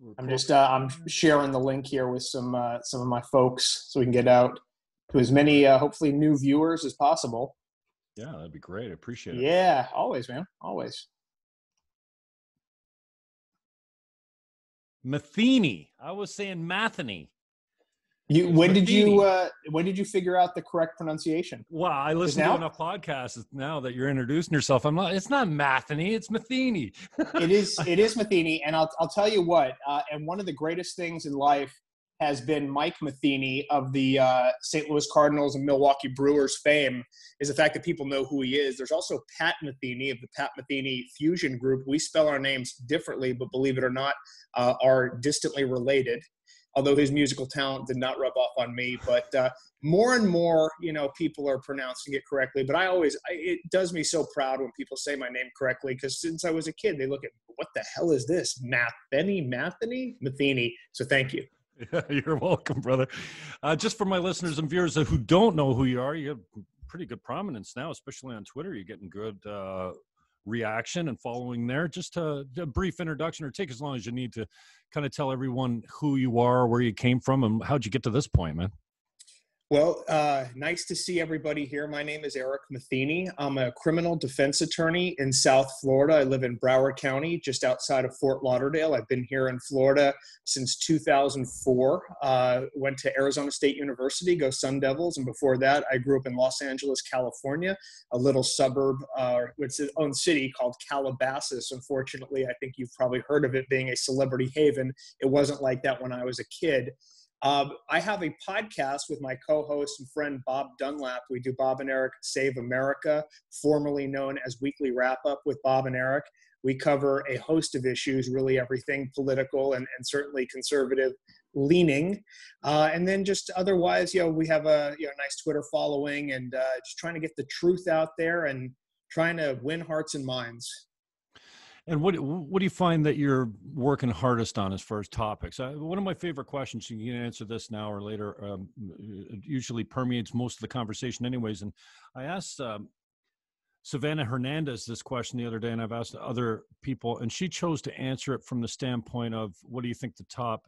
we're, we're I'm just uh, I'm sharing the link here with some uh, some of my folks so we can get out to as many uh, hopefully new viewers as possible. yeah, that'd be great. I appreciate it. Yeah, always, man, always. Matheny. I was saying Matheny. You when did you uh, when did you figure out the correct pronunciation? Well, I listen now? to enough podcasts now that you're introducing yourself. I'm not. It's not Matheny. It's Matheny. It is it is Matheny, and I'll I'll tell you what. Uh, and one of the greatest things in life has been Mike Matheny of the uh, St. Louis Cardinals and Milwaukee Brewers fame is the fact that people know who he is. There's also Pat Metheny of the Pat Metheny Fusion Group. We spell our names differently, but believe it or not, uh, are distantly related. Although his musical talent did not rub off on me, but uh, more and more, you know, people are pronouncing it correctly. But I always, I, it does me so proud when people say my name correctly because since I was a kid, they look at what the hell is this? Matheny, Matheny, Matheny. So thank you. Yeah, you're welcome, brother. Uh, just for my listeners and viewers who don't know who you are, you have pretty good prominence now, especially on Twitter. You're getting good uh, reaction and following there. Just a, a brief introduction, or take as long as you need to kind of tell everyone who you are, where you came from, and how'd you get to this point, man. Well, uh, nice to see everybody here. My name is Eric Matheny. I'm a criminal defense attorney in South Florida. I live in Broward County, just outside of Fort Lauderdale. I've been here in Florida since 2004. Uh, went to Arizona State University, go Sun Devils, and before that, I grew up in Los Angeles, California, a little suburb, uh, it's its own city called Calabasas. Unfortunately, I think you've probably heard of it being a celebrity haven. It wasn't like that when I was a kid. Um, I have a podcast with my co-host and friend Bob Dunlap. We do Bob and Eric Save America, formerly known as Weekly Wrap Up with Bob and Eric. We cover a host of issues, really everything political and, and certainly conservative leaning. Uh, and then just otherwise, you know, we have a you know, nice Twitter following and uh, just trying to get the truth out there and trying to win hearts and minds. And what what do you find that you're working hardest on as far as topics? One of my favorite questions, you can answer this now or later, um, usually permeates most of the conversation, anyways. And I asked um, Savanah Hernandez this question the other day, and I've asked other people, and she chose to answer it from the standpoint of what do you think the top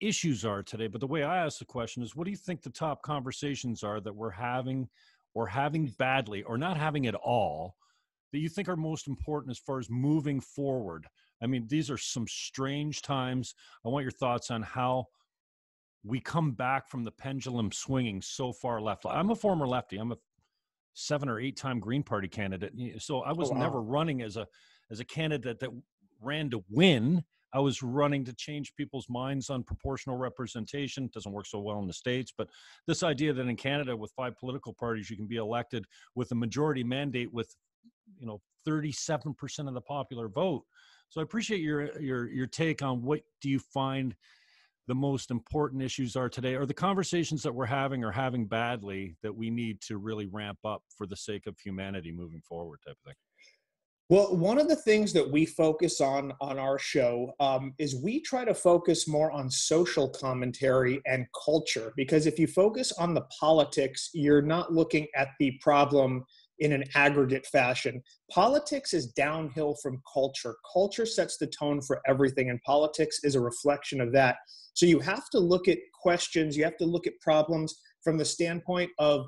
issues are today? But the way I asked the question is, what do you think the top conversations are that we're having, or having badly, or not having at all? That you think are most important as far as moving forward? I mean, these are some strange times. I want your thoughts on how we come back from the pendulum swinging so far left. I'm a former lefty. I'm a seven or eight time Green Party candidate. So I oh, was wow. never running as a as a candidate that ran to win. I was running to change people's minds on proportional representation. It doesn't work so well in the States, but this idea that in Canada, with five political parties, you can be elected with a majority mandate with you know 37% of the popular vote. So i appreciate your your your take on what do you find the most important issues are today or the conversations that we're having or having badly that we need to really ramp up for the sake of humanity moving forward type of thing. Well, one of the things that we focus on on our show um, is we try to focus more on social commentary and culture because if you focus on the politics, you're not looking at the problem in an aggregate fashion. Politics is downhill from culture. Culture sets the tone for everything, and politics is a reflection of that. So you have to look at questions, you have to look at problems from the standpoint of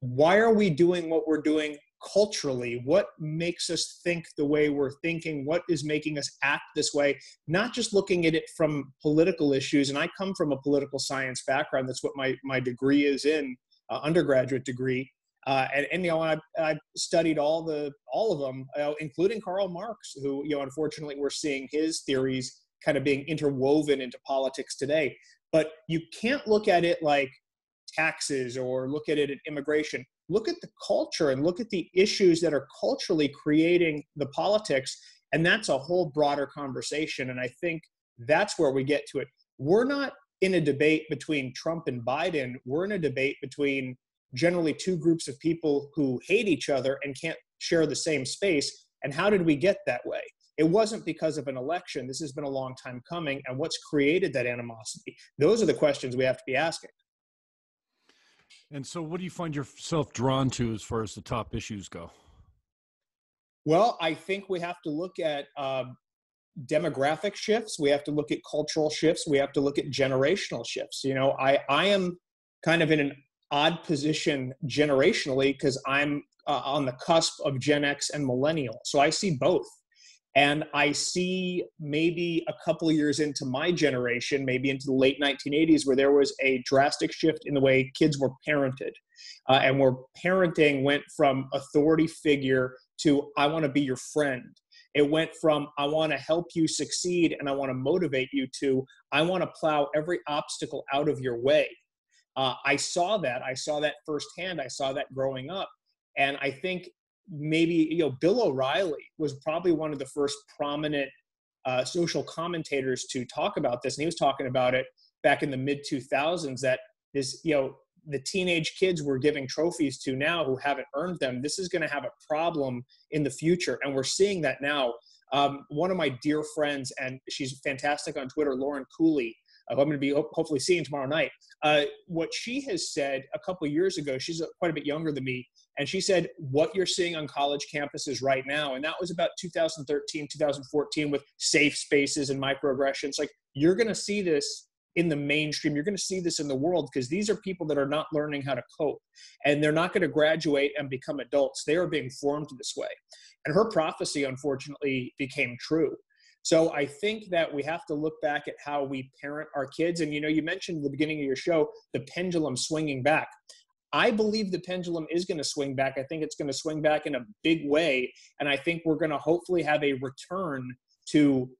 why are we doing what we're doing culturally? What makes us think the way we're thinking? What is making us act this way? Not just looking at it from political issues. And I come from a political science background. That's what my, my degree is in, uh, undergraduate degree. Uh, and, and, you know, I, I studied all the all of them, uh, including Karl Marx, who you know, unfortunately, we're seeing his theories kind of being interwoven into politics today. But you can't look at it like taxes or look at it at immigration. Look at the culture and look at the issues that are culturally creating the politics, and that's a whole broader conversation. And I think that's where we get to it. We're not in a debate between Trump and Biden. We're in a debate between generally two groups of people who hate each other and can't share the same space. And how did we get that way? It wasn't because of an election. This has been a long time coming. And what's created that animosity? Those are the questions we have to be asking. And so, what do you find yourself drawn to as far as the top issues go? Well, I think we have to look at um, demographic shifts we have to look at cultural shifts we have to look at generational shifts you know i i am kind of in an odd position generationally because i'm uh, on the cusp of gen x and millennial. So i see both. And i see maybe a couple years into my generation maybe into the late 1980s where there was a drastic shift in the way kids were parented uh, and where parenting went from authority figure to i want to be your friend. It went from I want to help you succeed and I want to motivate you to I want to plow every obstacle out of your way. Uh, I saw that. I saw that firsthand. I saw that growing up. And I think maybe, you know, Bill O'Reilly was probably one of the first prominent uh, social commentators to talk about this. And he was talking about it back in the mid 2000s that this, you know, the teenage kids we're giving trophies to now who haven't earned them, this is going to have a problem in the future. And we're seeing that now. Um, one of my dear friends, and she's fantastic on Twitter, Lauren Cooley, who I'm going to be hopefully seeing tomorrow night. Uh, what she has said a couple years ago, she's quite a bit younger than me, and she said, What you're seeing on college campuses right now, and that was about 2013, 2014 with safe spaces and microaggressions. Like, you're going to see this in the mainstream. You're going to see this in the world because these are people that are not learning how to cope and they're not going to graduate and become adults. They are being formed this way. And her prophecy, unfortunately, became true. So I think that we have to look back at how we parent our kids. And you know, you mentioned at the beginning of your show the pendulum swinging back. I believe the pendulum is going to swing back. I think it's going to swing back in a big way. And I think we're going to hopefully have a return to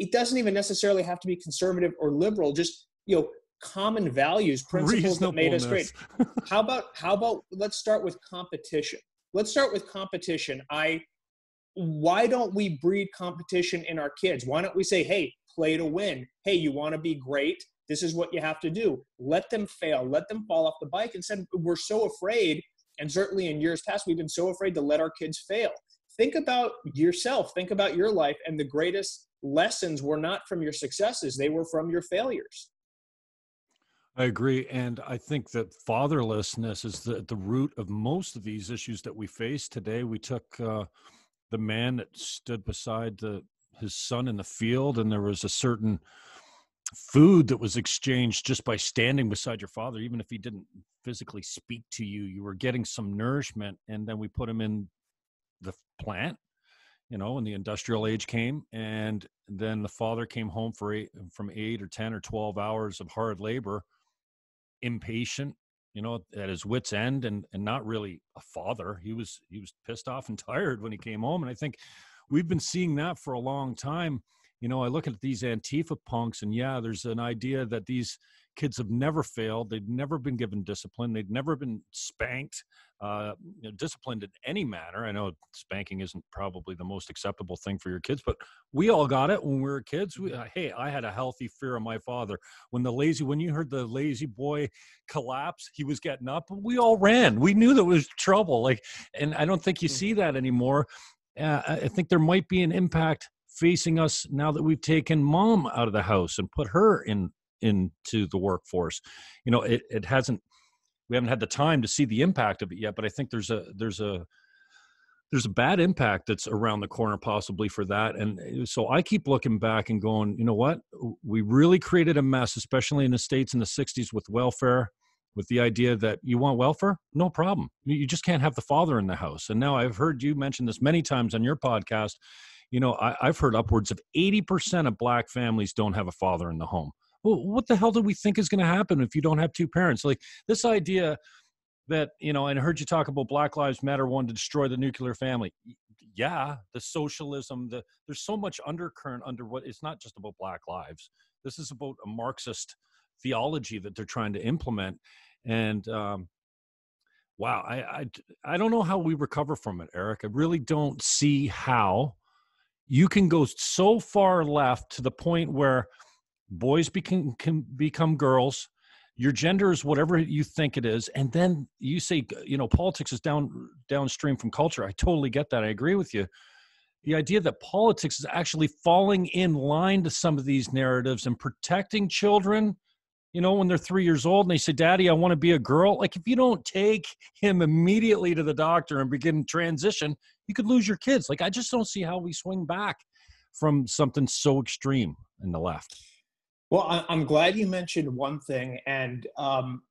it doesn't even necessarily have to be conservative or liberal just you know common values principles that made us great how about how about let's start with competition let's start with competition i why don't we breed competition in our kids? Why don't we say hey play to win. Hey you want to be great? This is what you have to do. Let them fail. Let them fall off the bike. And said we're so afraid and certainly in years past we've been so afraid to let our kids fail. Think about yourself. Think about your life and the greatest lessons were not from your successes, they were from your failures. I agree. And I think that fatherlessness is the, the root of most of these issues that we face. Today. We took uh, the man that stood beside the, his son in the field, and there was a certain food that was exchanged just by standing beside your father, even if he didn't physically speak to you, you were getting some nourishment. And then we put him in the plant you know, when the industrial age came, and then the father came home for eight, from eight or ten or twelve hours of hard labor, impatient, you know, at his wits' end, and and not really a father. He was he was pissed off and tired when he came home, and I think we've been seeing that for a long time. You know, I look at these Antifa punks, and yeah, there's an idea that these kids have never failed. They've never been given discipline. They've never been spanked, uh, you know, disciplined in any manner. I know spanking isn't probably the most acceptable thing for your kids, but we all got it when we were kids. We, uh, hey, I had a healthy fear of my father. When the lazy, when you heard the lazy boy collapse, he was getting up. We all ran. We knew there was trouble. Like, and I don't think you see that anymore. Uh, I think there might be an impact facing us now that we've taken mom out of the house and put her in into the workforce. You know, it, it hasn't we haven't had the time to see the impact of it yet, but I think there's a there's a there's a bad impact that's around the corner possibly for that. And eh, so i keep looking back and going you know what? We really created a mess especially in the states in the 60s with welfare with the idea that you want welfare? No problem. You just can't have the father in the house. And now i've heard you mention this many times on your podcast. You know I, have heard upwards of 80% of black families don't have a father in the home well, what the hell do we think is going to happen if you don't have two parents? Like this idea that, you know, and I heard you talk about Black Lives Matter wanting to destroy the nuclear family. Yeah, the socialism, the there's so much undercurrent under what it's not just about black lives. This is about a Marxist theology that they're trying to implement. And um, wow, I, I I don't know how we recover from it, Eric. I really don't see how you can go so far left to the point where boys become can become girls your gender is whatever you think it is and then you say you know politics is down downstream from culture. I totally get that. I agree with you. The idea that politics is actually falling in line to some of these narratives and protecting children you know when they're three years old and they say daddy i want to be a girl. Like if you don't take him immediately to the doctor and begin transition you could lose your kids. Like i just don't see how we swing back from something so extreme in the left? Well, I'm glad you mentioned one thing, and um,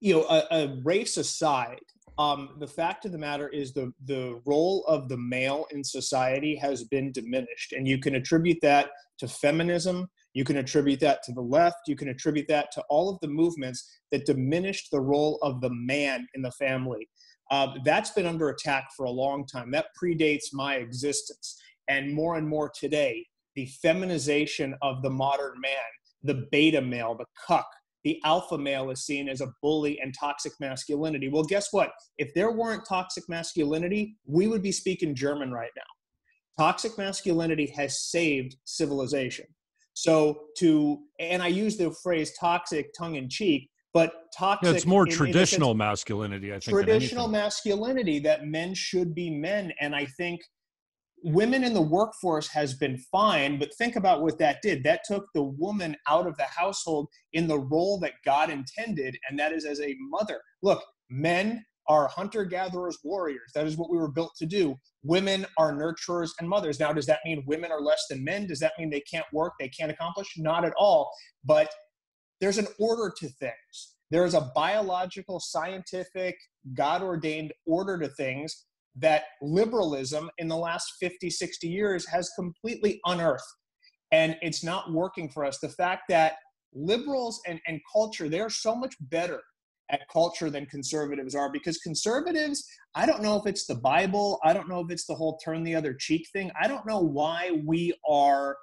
you know, a, a race aside, um, the fact of the matter is the the role of the male in society has been diminished, and you can attribute that to feminism. You can attribute that to the left. You can attribute that to all of the movements that diminished the role of the man in the family. Uh, that's been under attack for a long time. That predates my existence, and more and more today, the feminization of the modern man, the beta male, the cuck, the alpha male is seen as a bully and toxic masculinity. Well, guess what? If there weren't toxic masculinity, we would be speaking German right now. Toxic masculinity has saved civilization. So to and I use the phrase toxic tongue in cheek, but toxic. Yeah, it's more in, traditional in masculinity. I think traditional masculinity that men should be men, and I think women in the workforce has been fine, but think about what that did. That took the woman out of the household in the role that God intended, and that is as a mother. Look, men are hunter gatherers, warriors. That is what we were built to do. Women are nurturers and mothers. Now, does that mean women are less than men? Does that mean they can't work, they can't accomplish? Not at all. But there's an order to things. There is a biological, scientific, God ordained order to things that liberalism in the last 50, 60 years has completely unearthed. And it's not working for us. The fact that liberals and, and culture, they're so much better at culture than conservatives are because conservatives, I don't know if it's the Bible, I don't know if it's the whole turn the other cheek thing. I don't know why we are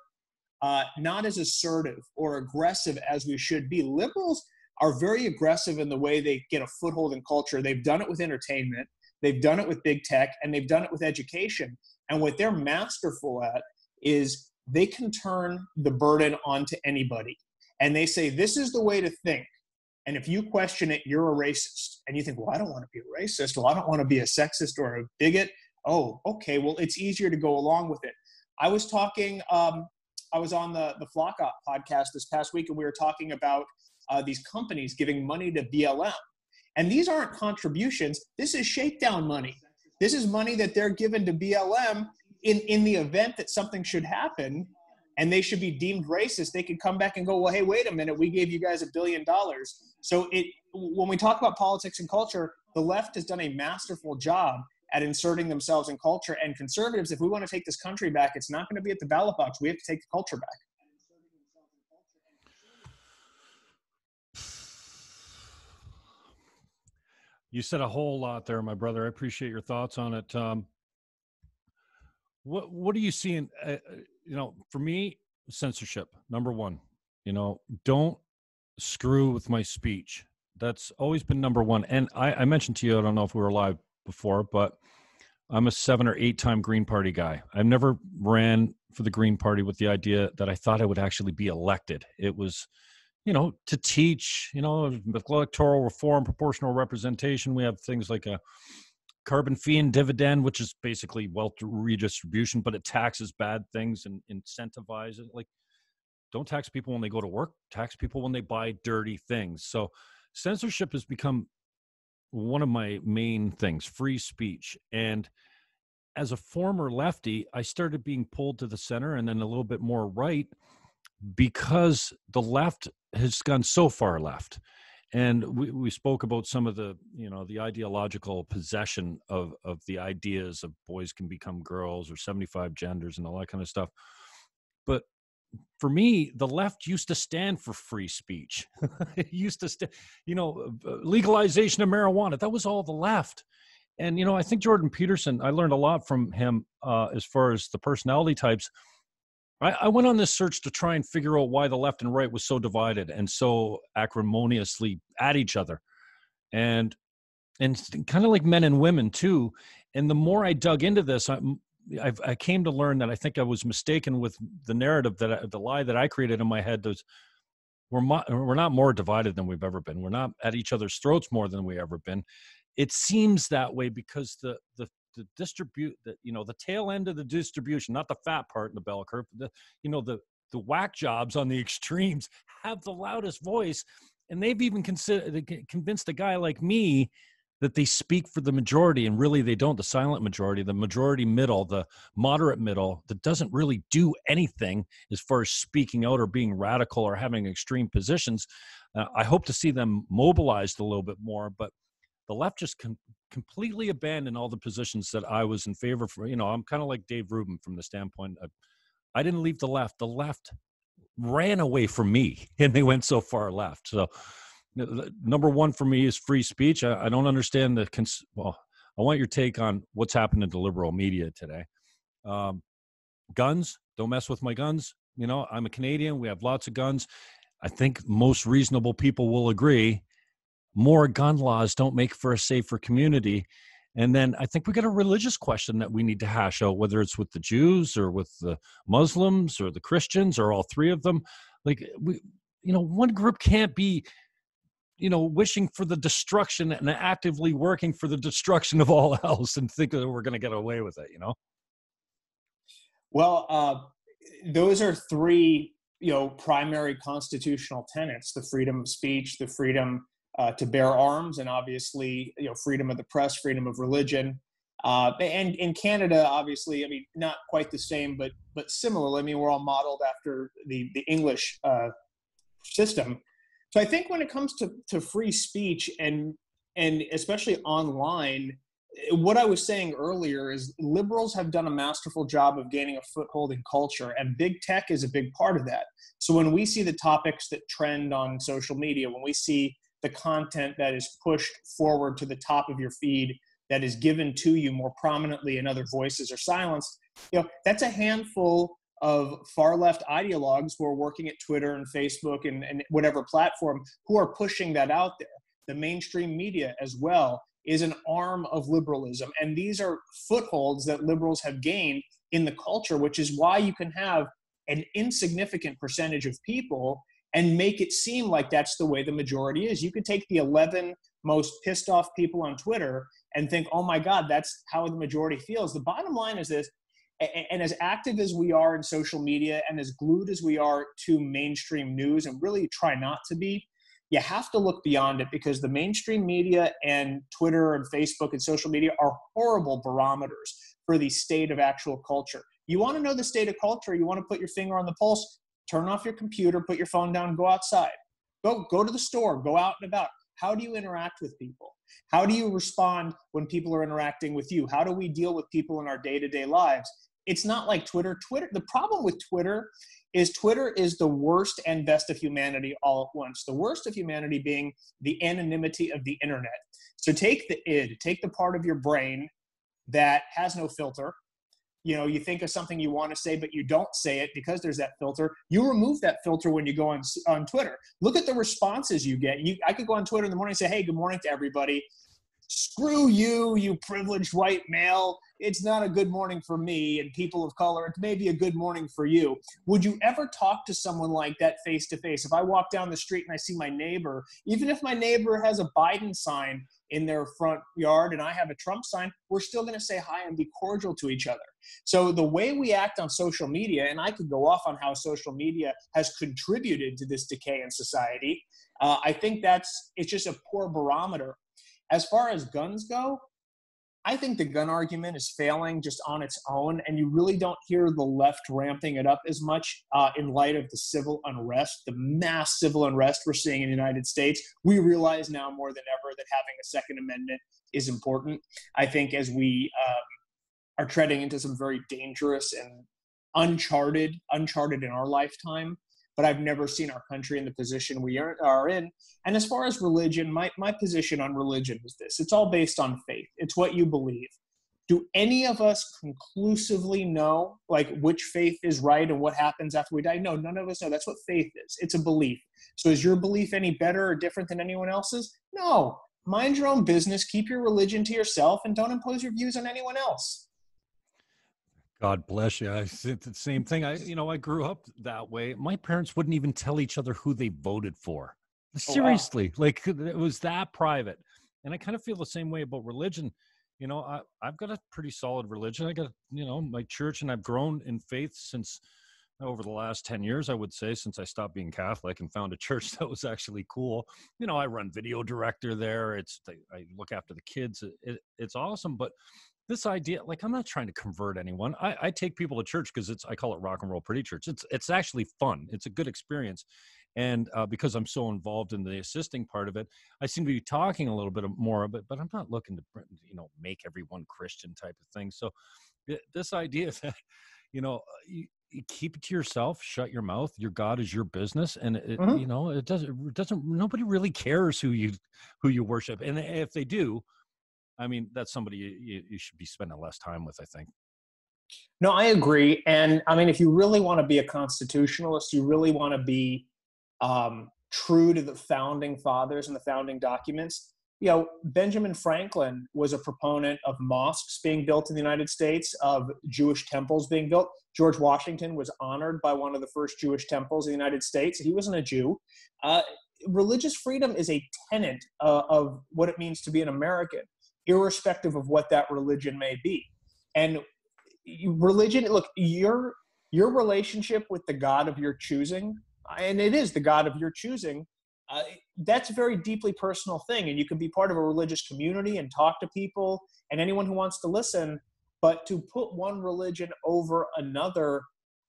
uh, not as assertive or aggressive as we should be. Liberals are very aggressive in the way they get a foothold in culture. They've done it with entertainment. They've done it with big tech and they've done it with education. And what they're masterful at is they can turn the burden onto anybody. And they say, this is the way to think. And if you question it, you're a racist. And you think, well, I don't want to be a racist. Well, I don't want to be a sexist or a bigot. Oh, okay. Well, it's easier to go along with it. I was talking, um, I was on the, the Flock podcast this past week, and we were talking about uh, these companies giving money to BLM. And these aren't contributions. This is shakedown money. This is money that they're given to BLM in, in the event that something should happen and they should be deemed racist. They could come back and go, well, hey, wait a minute, we gave you guys a billion dollars. So it when we talk about politics and culture, the left has done a masterful job at inserting themselves in culture. And conservatives, if we want to take this country back, it's not going to be at the ballot box. We have to take the culture back. You said a whole lot there, my brother. I appreciate your thoughts on it. Um, what What are you seeing? Uh, you know, for me, censorship number one. You know, don't screw with my speech. That's always been number one. And I, I mentioned to you, I don't know if we were live before, but I'm a seven or eight time Green Party guy. I've never ran for the Green Party with the idea that I thought I would actually be elected. It was you know, to teach, you know, electoral reform, proportional representation. We have things like a carbon fee and dividend, which is basically wealth redistribution, but it taxes bad things and incentivizes. Like, don't tax people when they go to work, tax people when they buy dirty things. So, censorship has become one of my main things free speech. And as a former lefty, I started being pulled to the center and then a little bit more right because the left has gone so far left and we, we spoke about some of the you know the ideological possession of of the ideas of boys can become girls or 75 genders and all that kind of stuff but for me the left used to stand for free speech. It used to st- you know uh, legalization of marijuana that was all the left and you know i think jordan peterson i learned a lot from him uh, as far as the personality types I, I went on this search to try and figure out why the left and right was so divided and so acrimoniously at each other, and and kind of like men and women too. And the more I dug into this, I, I've, i came to learn that I think I was mistaken with the narrative that I, the lie that I created in my head. Was we're mo- we're not more divided than we've ever been. We're not at each other's throats more than we ever been. It seems that way because the the the distribute the you know the tail end of the distribution, not the fat part in the bell curve. The you know the the whack jobs on the extremes have the loudest voice, and they've even considered convinced a guy like me that they speak for the majority and really they don't the silent majority the majority middle the moderate middle that doesn't really do anything as far as speaking out or being radical or having extreme positions uh, i hope to see them mobilized a little bit more but the left just com- completely abandoned all the positions that i was in favor for you know i'm kind of like dave rubin from the standpoint of i didn't leave the left the left ran away from me and they went so far left so number one for me is free speech. I, I don't understand the cons- well. I want your take on what's happened in the liberal media today. Um, guns, don't mess with my guns. You know, I'm a Canadian. We have lots of guns. I think most reasonable people will agree. More gun laws don't make for a safer community. And then I think we got a religious question that we need to hash out, whether it's with the Jews or with the Muslims or the Christians or all three of them. Like we, you know, one group can't be you know, wishing for the destruction and actively working for the destruction of all else and think that we're going to get away with it, you know? Well, uh, those are three, you know, primary constitutional tenets: the freedom of speech, the freedom uh, to bear arms, and obviously, you know, freedom of the press, freedom of religion. Uh, and in Canada, obviously, I mean, not quite the same, but but similar. I mean, we're all modeled after the the English uh, system. So I think when it comes to, to free speech and and especially online, what I was saying earlier is liberals have done a masterful job of gaining a foothold in culture, and big tech is a big part of that. So when we see the topics that trend on social media, when we see the content that is pushed forward to the top of your feed that is given to you more prominently and other voices are silenced, you know, that's a handful of far left ideologues who are working at Twitter and Facebook and, and whatever platform who are pushing that out there. The mainstream media as well is an arm of liberalism. And these are footholds that liberals have gained in the culture, which is why you can have an insignificant percentage of people and make it seem like that's the way the majority is. You could take the 11 most pissed off people on Twitter and think, oh my God, that's how the majority feels. The bottom line is this and as active as we are in social media and as glued as we are to mainstream news and really try not to be you have to look beyond it because the mainstream media and twitter and facebook and social media are horrible barometers for the state of actual culture you want to know the state of culture you want to put your finger on the pulse turn off your computer put your phone down go outside go go to the store go out and about how do you interact with people how do you respond when people are interacting with you how do we deal with people in our day-to-day lives it's not like Twitter. Twitter, the problem with Twitter is Twitter is the worst and best of humanity all at once. The worst of humanity being the anonymity of the internet. So take the id, take the part of your brain that has no filter. You know, you think of something you want to say, but you don't say it because there's that filter. You remove that filter when you go on on Twitter. Look at the responses you get. You, I could go on Twitter in the morning and say, "Hey, good morning to everybody." screw you, you privileged white male. It's not a good morning for me and people of color. It may be a good morning for you. Would you ever talk to someone like that face to face? If I walk down the street and I see my neighbor, even if my neighbor has a Biden sign in their front yard and I have a Trump sign, we're still going to say hi and be cordial to each other. So the way we act on social media, and I could go off on how social media has contributed to this decay in society. Uh, I think that's it's just a poor barometer as far as guns go, I think the gun argument is failing just on its own, and you really don't hear the left ramping it up as much uh, in light of the civil unrest, the mass civil unrest we're seeing in the United States. We realize now more than ever that having a Second Amendment is important. I think as we um, are treading into some very dangerous and uncharted, uncharted in our lifetime but I've never seen our country in the position we are, are in. And as far as religion, my, my position on religion is this it's all based on faith, it's what you believe. Do any of us conclusively know like which faith is right and what happens after we die? No, none of us know. That's what faith is. It's a belief. So is your belief any better or different than anyone else's? No. Mind your own business, keep your religion to yourself, and don't impose your views on anyone else. God bless you. I said the same thing. I, you know, I grew up that way. My parents wouldn't even tell each other who they voted for. Seriously, oh, wow. like it was that private. And I kind of feel the same way about religion. You know, I, I've got a pretty solid religion. I got, you know, my church, and I've grown in faith since over the last 10 years, I would say, since I stopped being Catholic and found a church that was actually cool. You know, I run video director there. It's, I look after the kids. It, it's awesome. But this idea, like, I'm not trying to convert anyone. I, I take people to church because it's, I call it rock and roll pretty church. It's, it's actually fun. It's a good experience. And uh, because I'm so involved in the assisting part of it, I seem to be talking a little bit more of it, but I'm not looking to, you know, make everyone Christian type of thing. So this idea that, you know, you, you keep it to yourself, shut your mouth. Your God is your business. And it, mm-hmm. you know, it doesn't, it doesn't, nobody really cares who you, who you worship. And if they do, I mean, that's somebody you, you should be spending less time with, I think. No, I agree. And I mean, if you really want to be a constitutionalist, you really want to be um, true to the founding fathers and the founding documents. You know, Benjamin Franklin was a proponent of mosques being built in the United States, of Jewish temples being built. George Washington was honored by one of the first Jewish temples in the United States. He wasn't a Jew. Uh, religious freedom is a tenet uh, of what it means to be an American, irrespective of what that religion may be. And religion, look, your your relationship with the God of your choosing and it is the God of your choosing, uh, that's a very deeply personal thing. And you can be part of a religious community and talk to people and anyone who wants to listen. But to put one religion over another,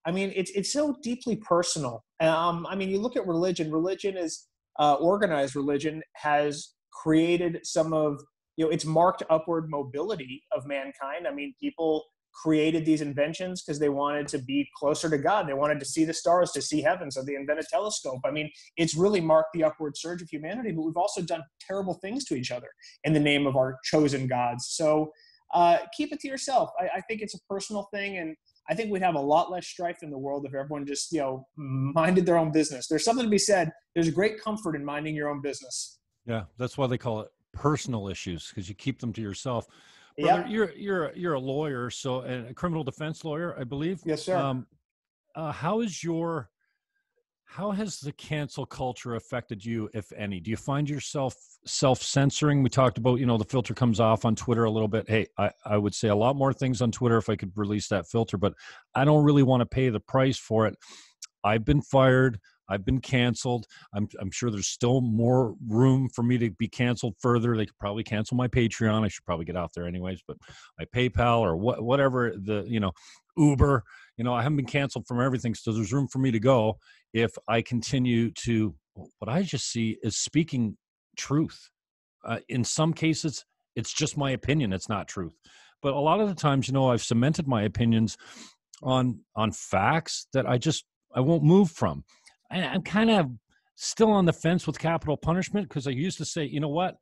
I mean, it's it's so deeply personal. Um, I mean, you look at religion. Religion is uh, organized. Religion has created some of you know it's marked upward mobility of mankind. I mean, people created these inventions because they wanted to be closer to God. They wanted to see the stars, to see heaven. So they invented telescope. I mean, it's really marked the upward surge of humanity, but we've also done terrible things to each other in the name of our chosen gods. So uh, keep it to yourself. I, I think it's a personal thing. And I think we'd have a lot less strife in the world if everyone just, you know, minded their own business. There's something to be said. There's a great comfort in minding your own business. Yeah, that's why they call it personal issues because you keep them to yourself. Brother, yeah. you're you're you're a lawyer, so a criminal defense lawyer, I believe. Yes, sir. Um, uh, how is your how has the cancel culture affected you, if any? Do you find yourself self censoring? We talked about, you know, the filter comes off on Twitter a little bit. Hey, I, I would say a lot more things on Twitter if I could release that filter, but I don't really want to pay the price for it. I've been fired. I've been canceled. I'm, I'm sure there's still more room for me to be canceled further. They could probably cancel my Patreon. I should probably get out there anyways, but my PayPal or what, whatever the, you know, Uber, you know, I haven't been canceled from everything. So there's room for me to go if I continue to, what I just see is speaking truth. Uh, in some cases, it's just my opinion. It's not truth. But a lot of the times, you know, I've cemented my opinions on on facts that I just I won't move from. I'm kind of still on the fence with capital punishment because I used to say, you know what,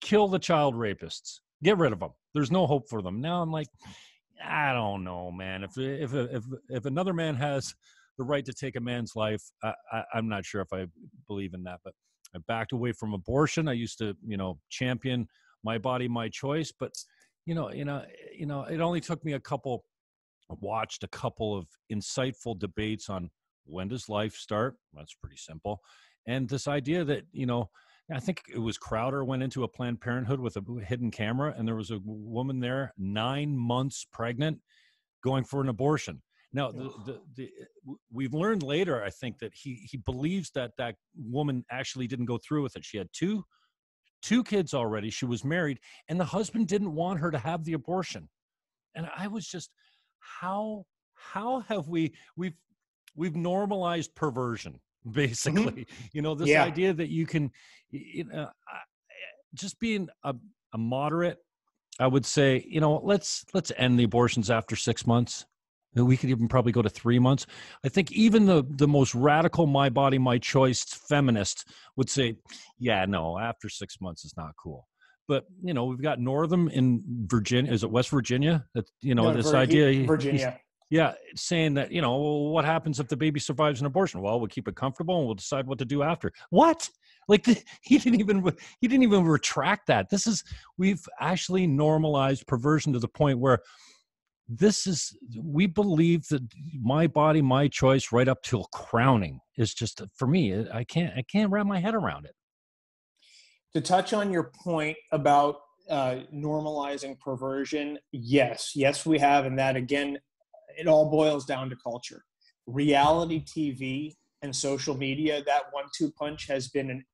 kill the child rapists, get rid of them. There's no hope for them. Now I'm like, I don't know, man. If if if if another man has the right to take a man's life, I, I, I'm not sure if I believe in that. But I backed away from abortion. I used to, you know, champion my body, my choice. But you know, you know, you know, it only took me a couple. Watched a couple of insightful debates on when does life start? That's pretty simple. And this idea that, you know, I think it was Crowder went into a Planned Parenthood with a hidden camera, and there was a woman there, nine months pregnant, going for an abortion. Now, the, the, the, eh, we've learned later, I think, that he he believes that that woman actually didn't go through with it. She had two two kids already. She was married, and the husband didn't want her to have the abortion. And I was just, how how have we we've we've normalized perversion mm-hmm. basically mm-hmm. you know this yeah. idea that you can you know just being a, a moderate i would say you know let's let's end the abortions after six months we could even probably go to three months i think even the the most radical my body my choice feminist would say yeah no after six months is not cool but you know we've got northam in virginia is it west virginia that you know no, this Vir- idea virginia yeah, saying that, you know, what happens if the baby survives an abortion? Well, we'll keep it comfortable and we'll decide what to do after. What? Like he didn't even he didn't even retract that. This is we've actually normalized perversion to the point where this is we believe that my body my choice right up till crowning is just for me i can't i can't wrap my head around it to touch on your point about uh, normalizing perversion yes yes we have and that again it all boils down to culture. reality TV and social media, that one-two punch has been an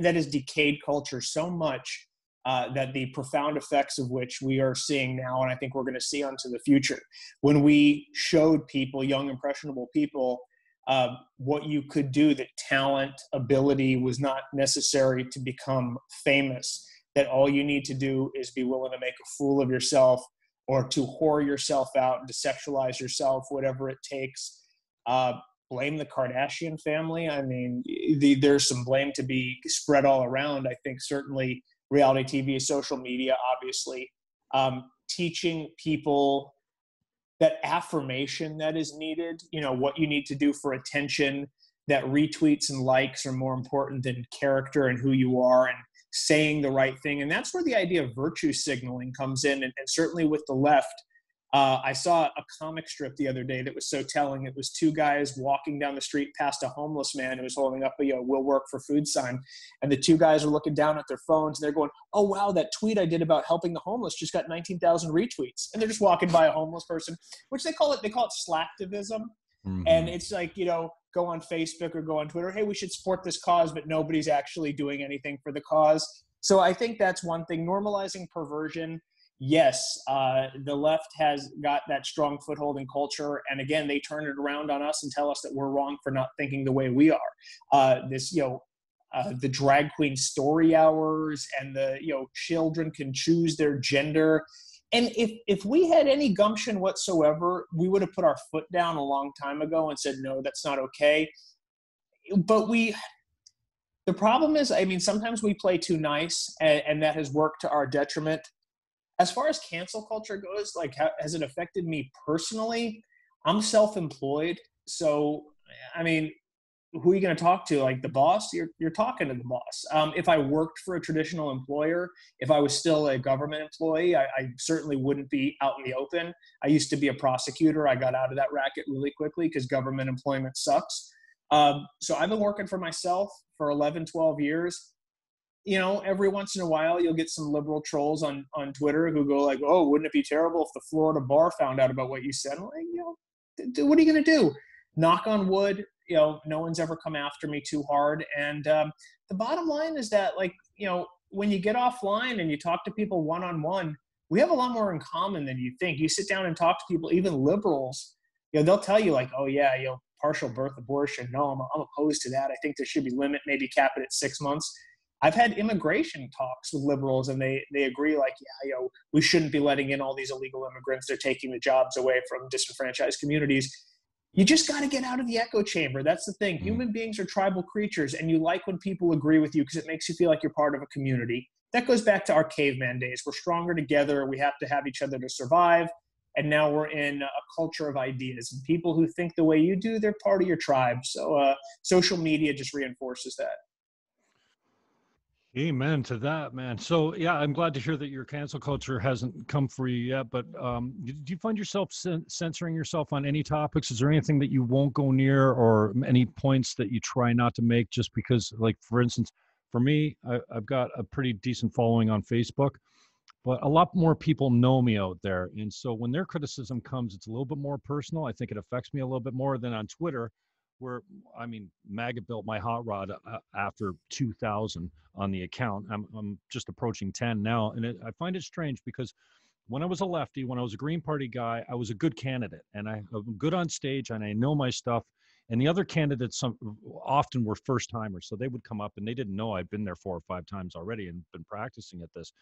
that has decayed culture so much uh, that the profound effects of which we are seeing now, and I think we're going to see onto the future. When we showed people, young impressionable people, uh, what you could do, that talent, ability was not necessary to become famous. That all you need to do is be willing to make a fool of yourself or to whore yourself out and to sexualize yourself, whatever it takes. Uh, blame the Kardashian family. I mean, the, there's some blame to be spread all around. I think certainly reality TV, social media, obviously, um, teaching people that affirmation that is needed, you know, what you need to do for attention, that retweets and likes are more important than character and who you are and saying the right thing. And that's where the idea of virtue signaling comes in. And, and certainly with the left, uh, I saw a comic strip the other day that was so telling. It was two guys walking down the street past a homeless man who was holding up a you know, "We'll work for food" sign, and the two guys are looking down at their phones and they're going, "Oh wow, that tweet I did about helping the homeless just got 19,000 retweets." And they're just walking by a homeless person, which they call it they call it slacktivism, mm-hmm. and it's like you know go on Facebook or go on Twitter, hey, we should support this cause, but nobody's actually doing anything for the cause. So I think that's one thing. Normalizing perversion yes, uh, the left has got that strong foothold in culture, and again, they turn it around on us and tell us that we're wrong for not thinking the way we are. Uh, this, you know. Uh, the drag queen story hours and the you know children can choose their gender and if if we had any gumption whatsoever we would have put our foot down a long time ago and said no that's not okay but we the problem is i mean sometimes we play too nice and, and that has worked to our detriment as far as cancel culture goes, like how, has it affected me personally? I'm self-employed, so I mean, who are you going to talk to? Like the boss? You're you're talking to the boss. Um, if I worked for a traditional employer, if I was still a government employee, I, I, certainly wouldn't be out in the open. I used to be a prosecutor. I got out of that racket really quickly because government employment sucks. Um, so I've been working for myself for 11, 12 years you know, every once in a while you'll get some liberal trolls on on Twitter who go like, "Oh, wouldn't it be terrible if the Florida bar found out about what you said?" Like, you know, what are you going to do? Knock on wood, you know, no one's ever come after me too hard. And um, the bottom line is that, like, you know, when you get offline and you talk to people one on one, we have a lot more in common than you think. You sit down and talk to people, even liberals, you know, they'll tell you like, "Oh yeah, you know, partial birth abortion. No, I'm, I'm opposed to that. I think there should be limit, maybe cap it at six months." I've had immigration talks with liberals, and they they agree like, yeah, you know, we shouldn't be letting in all these illegal immigrants. They're taking the jobs away from disenfranchised communities. You just got to get out of the echo chamber. That's the thing. Mm-hmm. Human beings are tribal creatures, and you like when people agree with you because it makes you feel like you're part of a community. That goes back to our caveman days. We're stronger together. We have to have each other to survive. And now we're in a culture of ideas, and people who think the way you do, they're part of your tribe. So uh, social media just reinforces that. Amen to that, man. So yeah, I'm glad to hear that your cancel culture hasn't come for you yet. But um, do you find yourself censoring yourself on any topics? Is there anything that you won't go near, or any points that you try not to make, just because, like for instance, for me, I, I've got a pretty decent following on Facebook, but a lot more people know me out there, and so when their criticism comes, it's a little bit more personal. I think it affects me a little bit more than on Twitter where I mean, MAGA built my hot rod uh, after 2000 on the account. I'm I'm just approaching 10 now, and it, I find it strange because when I was a lefty, when I was a Green Party guy, I was a good candidate, and I, I'm good on stage, and I know my stuff. And the other candidates some, often were first timers, so they would come up and they didn't know I'd been there four or five times already and been practicing at this.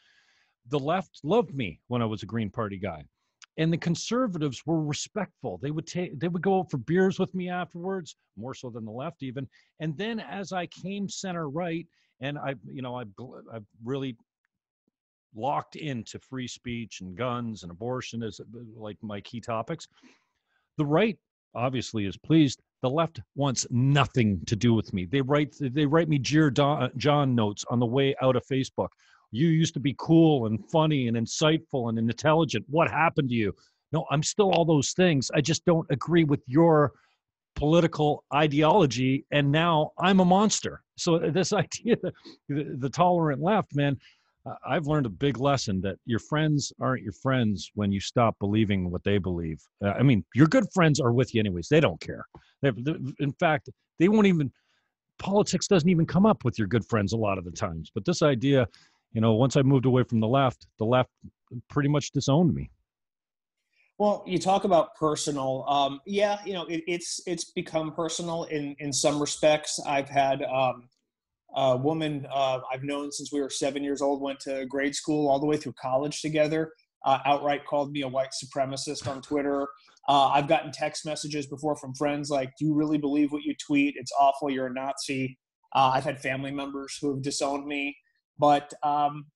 The left loved me when I was a Green Party guy and the conservatives were respectful. They would take they would go out for beers with me afterwards more so than the left even. And then as i came center right and i you know i've, I've really locked into free speech and guns and abortion as like my key topics the right obviously is pleased. The left wants nothing to do with me. They write they write me dear john notes on the way out of facebook you used to be cool and funny and insightful and intelligent. What happened to you? No, I'm still all those things. I just don't agree with your political ideology. And now I'm a monster. So, uh, this idea that the, tolerant left, man, I've learned a big lesson that your friends aren't your friends when you stop believing what they believe. Uh, I mean, your good friends are with you anyways. They don't care. They, in fact, they won't even. Politics doesn't even come up with your good friends a lot of the times. But this idea, you know, once I moved away from the left, the left pretty much disowned me. Well, you talk about personal. Um, yeah, you know, it, it's it's become personal in in some respects. I've had um, a woman uh, I've known since we were seven years old, went to grade school all the way through college together. Uh, outright called me a white supremacist on Twitter. Uh, I've gotten text messages before from friends like, "Do you really believe what you tweet? It's awful. You're a Nazi." Uh, I've had family members who have disowned me, but um,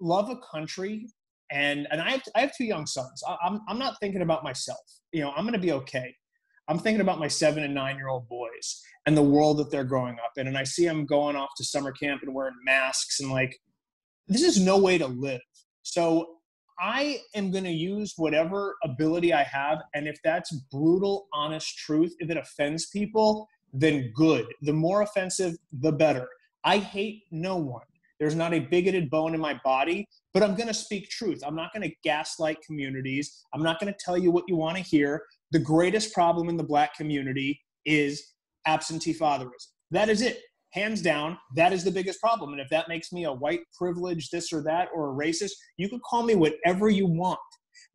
love a country and and I have I have two young sons. I, I'm I'm not thinking about myself. You know, I'm going to be okay. I'm thinking about my seven and nine year old boys and the world that they're growing up in. And I see them going off to summer camp and wearing masks and like, this is no way to live. So I am going to use whatever ability I have. And if that's brutal, honest truth, if it offends people, then good. The more offensive, the better. I hate no one. There's not a bigoted bone in my body, but I'm going to speak truth. I'm not going to gaslight communities. I'm not going to tell you what you want to hear. The greatest problem in the black community is absentee fatherism. That is it. Hands down, that is the biggest problem. And if that makes me a white privilege, this or that, or a racist, you can call me whatever you want.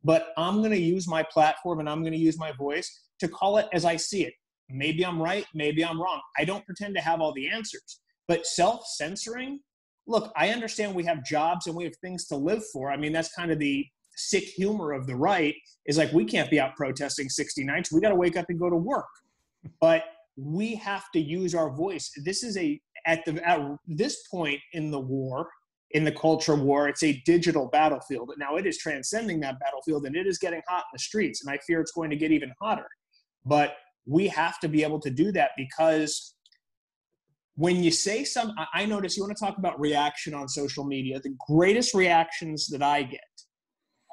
But I'm going to use my platform and I'm going to use my voice to call it as I see it. Maybe I'm right, maybe I'm wrong. I don't pretend to have all the answers. But self censoring look, I understand we have jobs and we have things to live for. I mean, that's kind of the sick humor of the right is like, we can't be out protesting 60 nights. We got to wake up and go to work. But we have to use our voice. This is a, at, the, at this point in the war, in the culture war, it's a digital battlefield. Now it is transcending that battlefield and it is getting hot in the streets. And I fear it's going to get even hotter. But we have to be able to do that because when you say some i notice you want to talk about reaction on social media. The greatest reactions that i get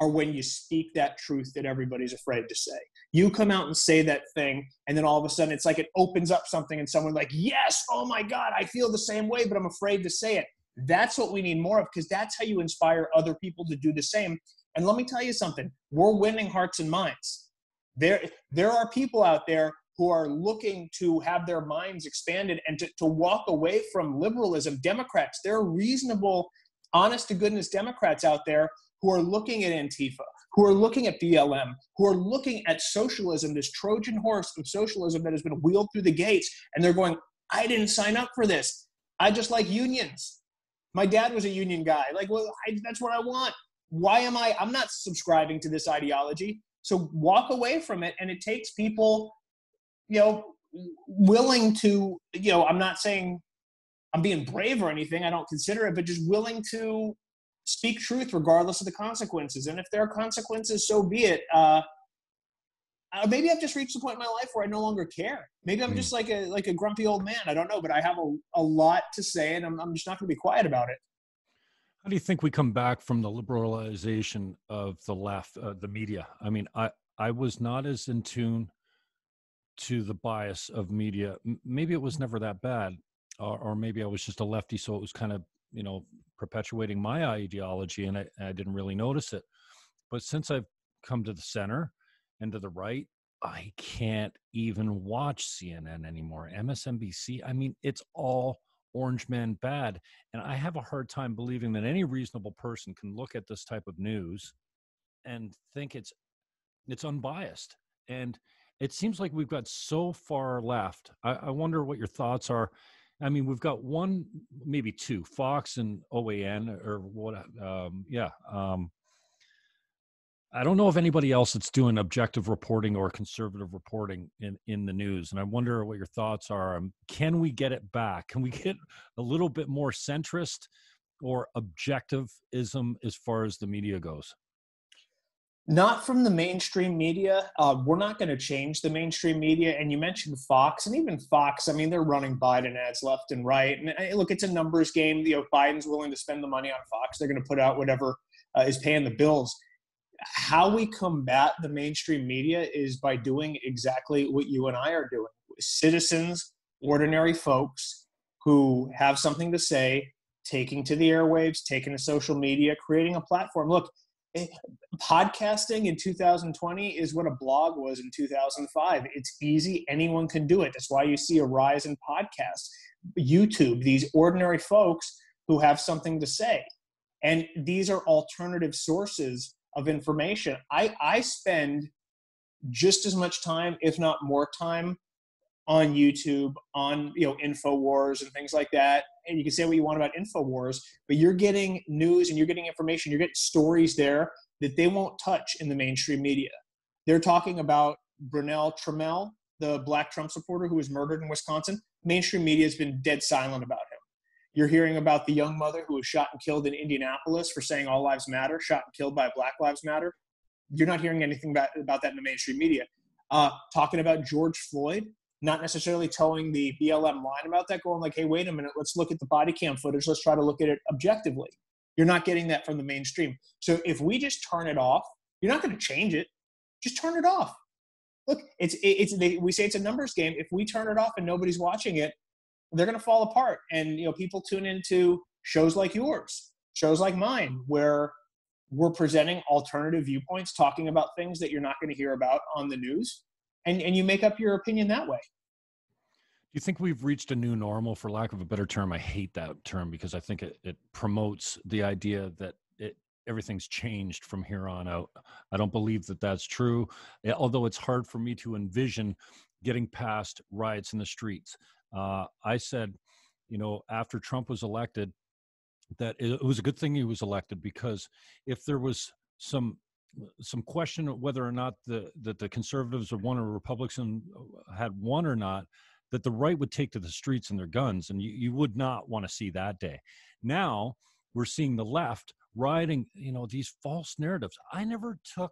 are when you speak that truth that everybody's afraid to say. You come out and say that thing and then all of a sudden it's like it opens up something and someone like yes oh my god i feel the same way but i'm afraid to say it. That's what we need more of because that's how you inspire other people to do the same. And let me tell you something. We're winning hearts and minds. There there are people out there who are looking to have their minds expanded and to, to walk away from liberalism. Democrats, there are reasonable, honest to goodness Democrats out there who are looking at Antifa, who are looking at BLM, who are looking at socialism, this Trojan horse of socialism that has been wheeled through the gates, and they're going, I didn't sign up for this. I just like unions. My dad was a union guy. Like, well, I, that's what I want. Why am I? I'm not subscribing to this ideology. So walk away from it. And it takes people you know, willing to, you know, I'm not saying I'm being brave or anything, I don't consider it, but just willing to speak truth regardless of the consequences. And if there are consequences, so be it. Uh, uh, maybe I've just reached the point in my life where I no longer care. Maybe I'm mm. just like a like a grumpy old man. I don't know, but I have a, a lot to say, and I'm I'm just not going to be quiet about it. How do you think we come back from the liberalization of the left, uh, the media? I mean, I I was not as in tune to the bias of media. Maybe it was never that bad, or, or maybe I was just a lefty, so it was kind of you know perpetuating my ideology, and I, I didn't really notice it. But since I've come to the center and to the right, I can't even watch CNN anymore. MSNBC, I mean, it's all orange man bad. And I have a hard time believing that any reasonable person can look at this type of news and think it's it's unbiased. And it seems like we've got so far left. I, I wonder what your thoughts are. I mean, we've got one, maybe two, Fox and OAN, or what? Um, yeah. Um, I don't know of anybody else that's doing objective reporting or conservative reporting in, in the news. And I wonder what your thoughts are. Um, can we get it back? Can we get a little bit more centrist or objectivism as far as the media goes? Not from the mainstream media. Uh, we're not going to change the mainstream media. And you mentioned Fox, and even Fox. I mean, they're running Biden ads left and right. And look, it's a numbers game. You know, Biden's willing to spend the money on Fox. They're going to put out whatever uh, is paying the bills. How we combat the mainstream media is by doing exactly what you and I are doing. Citizens, ordinary folks who have something to say, taking to the airwaves, taking to social media, creating a platform. Look, podcasting in 2020 is what a blog was in 2005. It's easy, anyone can do it. That's why you see a rise in podcasts, YouTube, these ordinary folks who have something to say. And these are alternative sources of information. I, I spend just as much time, if not more time, on YouTube, on you know Infowars and things like that. And you can say what you want about Infowars, but you're getting news and you're getting information. You're getting stories there that they won't touch in the mainstream media. They're talking about Bernell Trammell, the black Trump supporter who was murdered in Wisconsin. Mainstream media has been dead silent about him. You're hearing about the young mother who was shot and killed in Indianapolis for saying all lives matter, shot and killed by Black Lives Matter. You're not hearing anything about, about that in the mainstream media. Uh, talking about George Floyd, not necessarily toeing the BLM line about that, going like, hey, wait a minute, let's look at the body cam footage, let's try to look at it objectively. You're not getting that from the mainstream. So if we just turn it off, you're not going to change it. Just turn it off. Look, it's it's they, we say it's a numbers game. If we turn it off and nobody's watching it, they're going to fall apart. And you know, people tune into shows like yours, shows like mine, where we're presenting alternative viewpoints, talking about things that you're not going to hear about on the news, and and you make up your opinion that way. You think we've reached a new normal, for lack of a better term? I hate that term because I think it, it promotes the idea that it everything's changed from here on out. I don't believe that that's true, eh, although it's hard for me to envision getting past riots in the streets. Uh, I said, you know, after Trump was elected, that it was a good thing he was elected because if there was some some question of whether or not the that the conservatives or one or Republicans had won or not, that the right would take to the streets and their guns, and you, you would not want to see that day. Now we're seeing the left riding, you know, these false narratives. I never took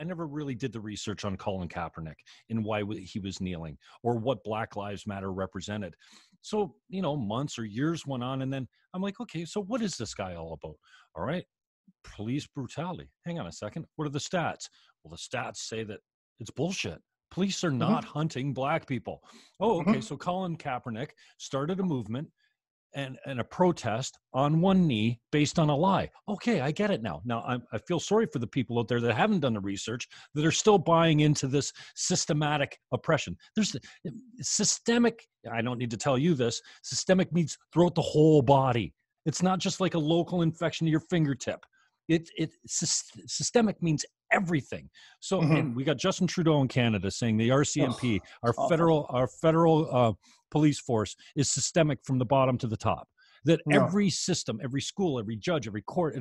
I never really did the research on Colin Kaepernick and why he was kneeling or what Black Lives Matter represented. So, you know, months or years went on, and then I'm like, okay, so what is this guy all about? All right, police brutality. Hang on a second. What are the stats? Well, the stats say that it's bullshit. Police are mm-hmm. not mm-hmm. hunting black people. Oh, okay. Mm-hmm. So Colin Kaepernick started a movement and, and a protest on one knee based on a lie. Okay, I get it now. Now I, I feel sorry for the people out there that haven't done the research that are still buying into this systematic oppression. There's systemic. I don't need to tell you this. Systemic means throughout the whole body. It's not just like a local infection to your fingertip. It it systemic means everything. So mm-hmm. we got Justin Trudeau in Canada saying the RCMP, oh, our federal our federal uh, police force, is systemic from the bottom to the top. That every system, every school, every judge, every court,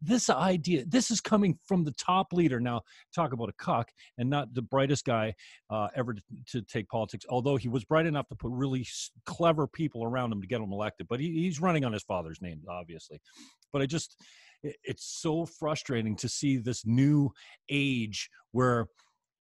this idea, this is coming from the top leader. Now, talk about a cuck and not the brightest guy uh, ever to, to, take politics, although he was bright enough to put really clever people around him to get him elected. But he, he's running on his father's name, obviously. But I just, it's so frustrating to see this new age where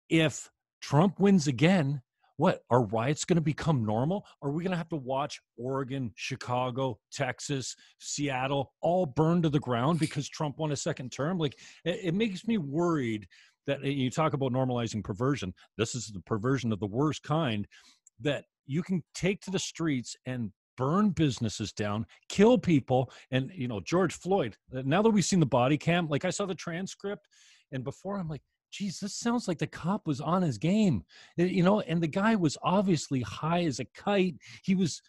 if Trump wins again, what are riots going to become normal? Are we going to have to watch Oregon, Chicago, Texas, Seattle all burn to the ground because Trump won a second term? Like it, it makes me worried that you talk about normalizing perversion. This is the perversion of the worst kind that you can take to the streets and burn businesses down, kill people. And, you know, George Floyd, uh, now that we've seen the body cam, like I saw the transcript, and before I'm like, geez, this sounds like the cop was on his game, you know, and the guy was obviously high as a kite. He was,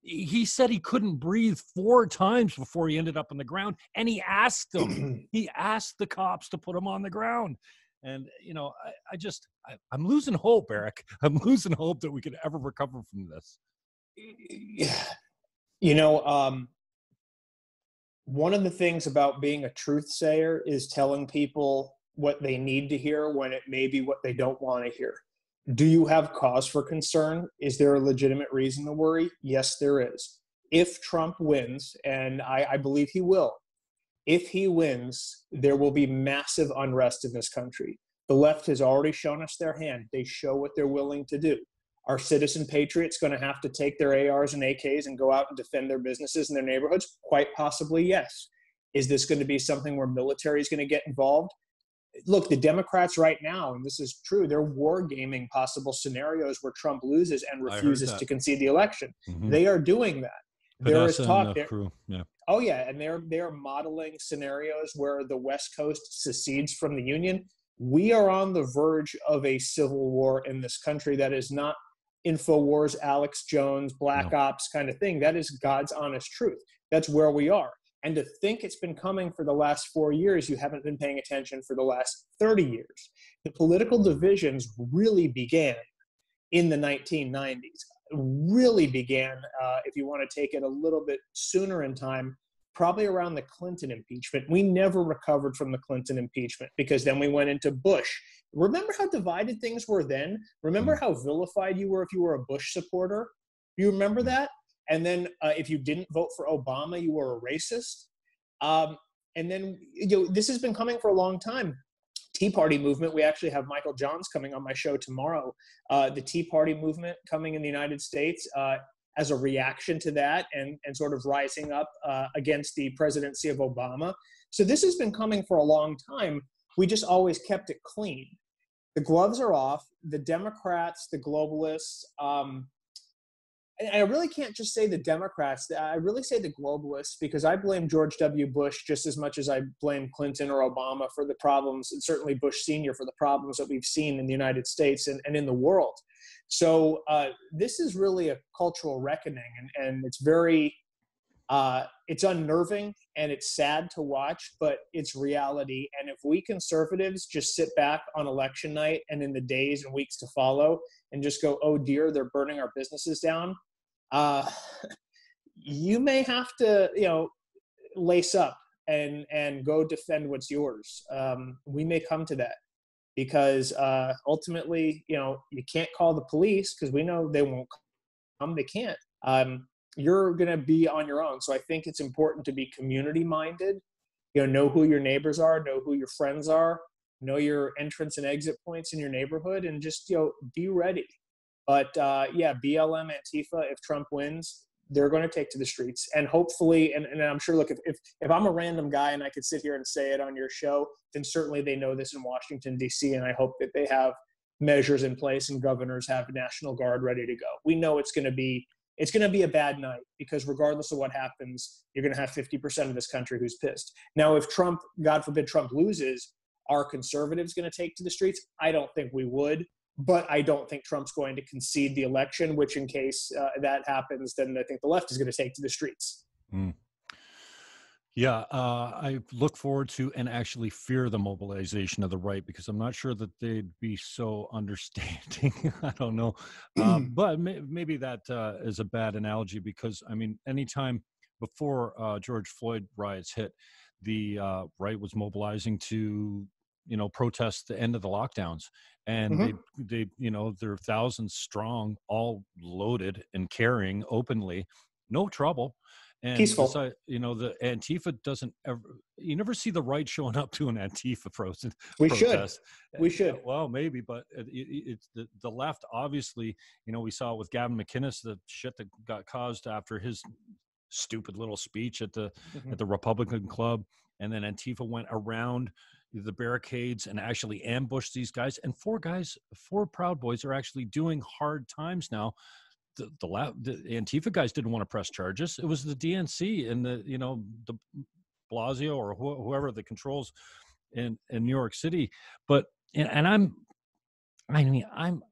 he said he couldn't breathe four times before he ended up on the ground. And he asked them, he asked the cops to put him on the ground. And, you know, I, I just, I, I'm losing hope, Eric. I'm losing hope that we could ever recover from this you know, um, one of the things about being a truth sayer is telling people what they need to hear when it may be what they don't want to hear. Do you have cause for concern? Is there a legitimate reason to worry? Yes, there is. If Trump wins, and I, I believe he will, if he wins, there will be massive unrest in this country. The left has already shown us their hand. They show what they're willing to do. Are citizen patriots going to have to take their ARs and AKs and go out and defend their businesses and their neighborhoods? Quite possibly, yes. Is this going to be something where military is going to get involved? Look, the Democrats right now, and this is true, they're wargaming possible scenarios where Trump loses and refuses to concede the election. Mm-hmm. They are doing that. there is talk there. Yeah. Oh yeah, and they're they're modeling scenarios where the West Coast secedes from the Union. We are on the verge of a civil war in this country that is not Infowars, Alex Jones, Black No. Ops kind of thing. That is God's honest truth. That's where we are. And to think it's been coming for the last four years, you haven't been paying attention for the last 30 years. The political divisions really began in the 1990s. Really began, uh, if you want to take it a little bit sooner in time, probably around the Clinton impeachment. We never recovered from the Clinton impeachment because then we went into Bush. Remember how divided things were then? Remember how vilified you were if you were a Bush supporter? You remember that? And then uh, if you didn't vote for Obama, you were a racist. Um, and then you know this has been coming for a long time. Tea Party movement. We actually have Michael Johns coming on my show tomorrow. Uh, the Tea Party movement coming in the United States uh, as a reaction to that and, and sort of rising up uh, against the presidency of Obama. So this has been coming for a long time. We just always kept it clean. The gloves are off. The Democrats, the globalists, um, and I really can't just say the Democrats. I really say the globalists because I blame George W. Bush just as much as I blame Clinton or Obama for the problems, and certainly Bush Sr. for the problems that we've seen in the United States and, and in the world. So uh, this is really a cultural reckoning, and, and it's very, uh, it's unnerving and it's sad to watch, but it's reality. And if we conservatives just sit back on election night and in the days and weeks to follow and just go, oh dear, they're burning our businesses down, uh, you may have to, you know, lace up and and go defend what's yours. Um, we may come to that because uh, ultimately, you know, you can't call the police because we know they won't come. They can't. Um, you're going to be on your own. So I think it's important to be community minded. You know, know who your neighbors are, know who your friends are, know your entrance and exit points in your neighborhood, and just you know be ready. But uh, yeah, BLM Antifa, if Trump wins, they're going to take to the streets, and hopefully, and, and I'm sure. Look, if, if if I'm a random guy and I could sit here and say it on your show, then certainly they know this in Washington D.C., and I hope that they have measures in place and governors have National Guard ready to go. We know it's going to be it's going to be a bad night because regardless of what happens, you're going to have 50% of this country who's pissed. Now, if Trump, God forbid, Trump loses, are conservatives going to take to the streets? I don't think we would, but I don't think Trump's going to concede the election. Which, in case uh, that happens, then I think the left is going to take to the streets. Mm. Yeah, uh, I look forward to and actually fear the mobilization of the right because I'm not sure that they'd be so understanding. I don't know, uh, but may, maybe that uh, is a bad analogy because I mean, anytime before uh, George Floyd riots hit, the uh, right was mobilizing to you know protest the end of the lockdowns, and Mhm. they they you know they're thousands strong, all loaded and carrying openly, no trouble. And Peaceful. besi- you know, the Antifa doesn't ever. You never see the right showing up to an Antifa protest. We should. protest. We Uh, should. Well, maybe, but it, it, it's the the left. Obviously, you know, we saw with Gavin McInnes the shit that got caused after his stupid little speech at the Mhm. at the Republican Club, and then Antifa went around the barricades and actually ambushed these guys. And four guys, four Proud Boys, are actually doing hard times now. The the, la- the Antifa guys didn't want to press charges. It was the DNC and the you know de Blasio or wh- whoever the controls in in New York City. But and, and I'm, I mean, I'm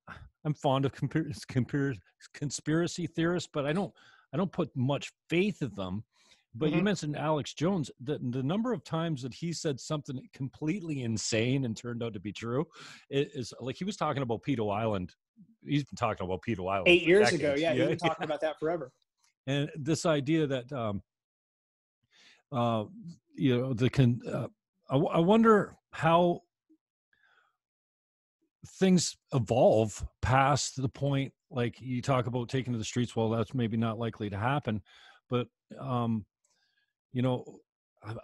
I'm fond of compar- compar- conspiracy theorists, but I don't I don't put much faith in them. But you Mhm. mentioned Alex Jones. The the number of times that he said something completely insane and turned out to be true is like he was talking about Pedo Island. He's been talking about Pedo Island Eight years ago, decades. yeah, you've been talking about that forever. and this idea that um uh you know the can uh, I, w- I wonder how things evolve past the point like you talk about taking to the streets well that's maybe not likely to happen but um you know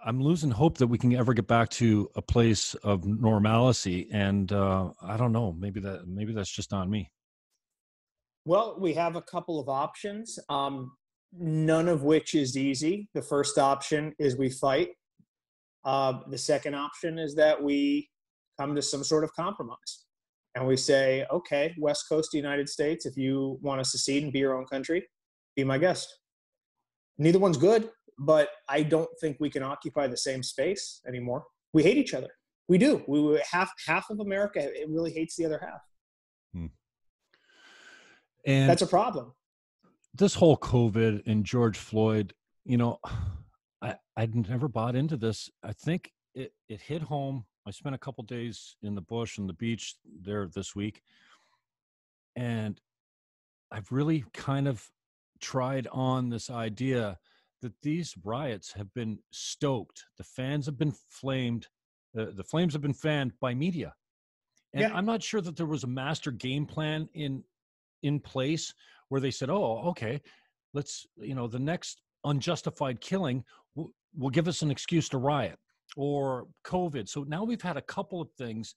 i'm losing hope that we can ever get back to a place of normalcy and uh i don't know maybe that maybe that's just on me Well, we have a couple of options, um, none of which is easy. The first option is we fight. Uh, the second option is that we come to some sort of compromise. And we say, okay, West Coast of the United States, if you want to secede and be your own country, be my guest. Neither one's good, but I don't think we can occupy the same space anymore. We hate each other. We do. We half half of America it really hates the other half. Hmm. And that's a problem. This whole COVID and George Floyd, you know, I I'd never bought into this. I think it it hit home. I spent a couple days in the bush and the beach there this week, and I've really kind of tried on this idea that these riots have been stoked. The fans have been flamed. The, the flames have been fanned by media. And yeah. I'm not sure that there was a master game plan in in place where they said, "Oh, okay, let's you know the next unjustified killing will, will give us an excuse to riot or COVID." So now we've had a couple of things,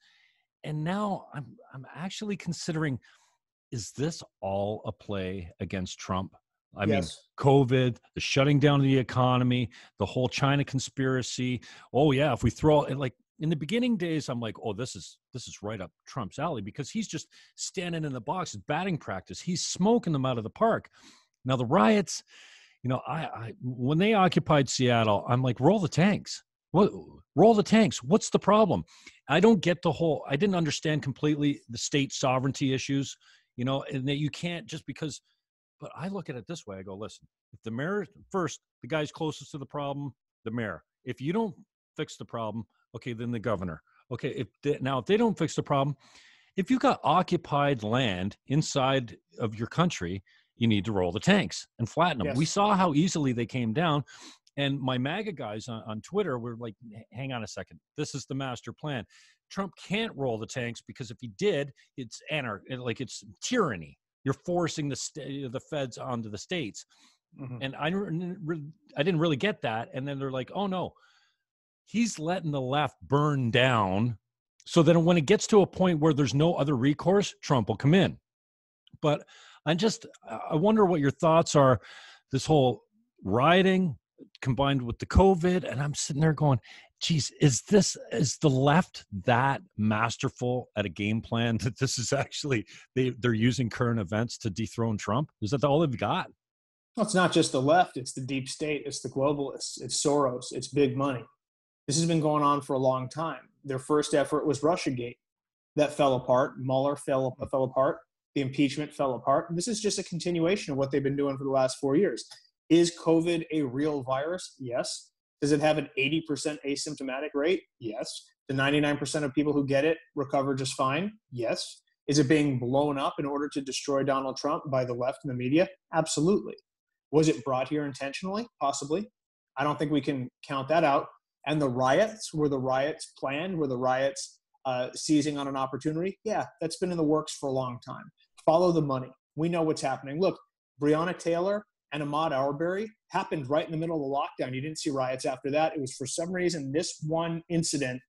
and now I'm I'm actually considering: is this all a play against Trump? I yes. mean, COVID, the shutting down of the economy, the whole China conspiracy. Oh yeah, if we throw it like in the beginning days, I'm like, oh, this is this is right up Trump's alley because he's just standing in the box, batting practice. He's smoking them out of the park. Now the riots, you know, I, I when they occupied Seattle, I'm like, roll the tanks. What roll the tanks? What's the problem? I don't get the whole. I didn't understand completely the state sovereignty issues. You know, and that you can't just because but I look at it this way I go, listen, if the mayor, first, the guy's closest to the problem, the mayor. If you don't fix the problem, okay, then the governor. Okay, if they, now if they don't fix the problem, if you got occupied land inside of your country, you need to roll the tanks and flatten them. Yes. We saw how easily they came down. And my MAGA guys on, on Twitter were like, hang on a second. This is the master plan. Trump can't roll the tanks because if he did, it's anarchy, like it's tyranny you're forcing the st- the feds onto the states. Mm-hmm. and I, I didn't really get that. And then they're like oh no. He's letting the left burn down so then when it gets to a point where there's no other recourse trump will come in. But i just i wonder what your thoughts are. This whole rioting combined with the covid and i'm sitting there going geez, is this is the left that masterful at a game plan that this is actually they they're using current events to dethrone Trump? Is that all they've got? Well, it's not just the left; it's the deep state, it's the globalists, it's Soros, it's big money. This has been going on for a long time. Their first effort was RussiaGate, that fell apart. Mueller fell fell apart. The impeachment fell apart. This is just a continuation of what they've been doing for the last four years. Is COVID a real virus? Yes. Does it have an 80% asymptomatic rate? Yes. The 99% of people who get it recover just fine? Yes. Is it being blown up in order to destroy Donald Trump by the left and the media? Absolutely. Was it brought here intentionally? Possibly. I don't think we can count that out. And the riots, were the riots planned? Were the riots uh, seizing on an opportunity? Yeah, that's been in the works for a long time. Follow the money. We know what's happening. Look, Breonna Taylor and Ahmaud Arbery happened right in the middle of the lockdown. You didn't see riots after that. It was for some reason this one incident.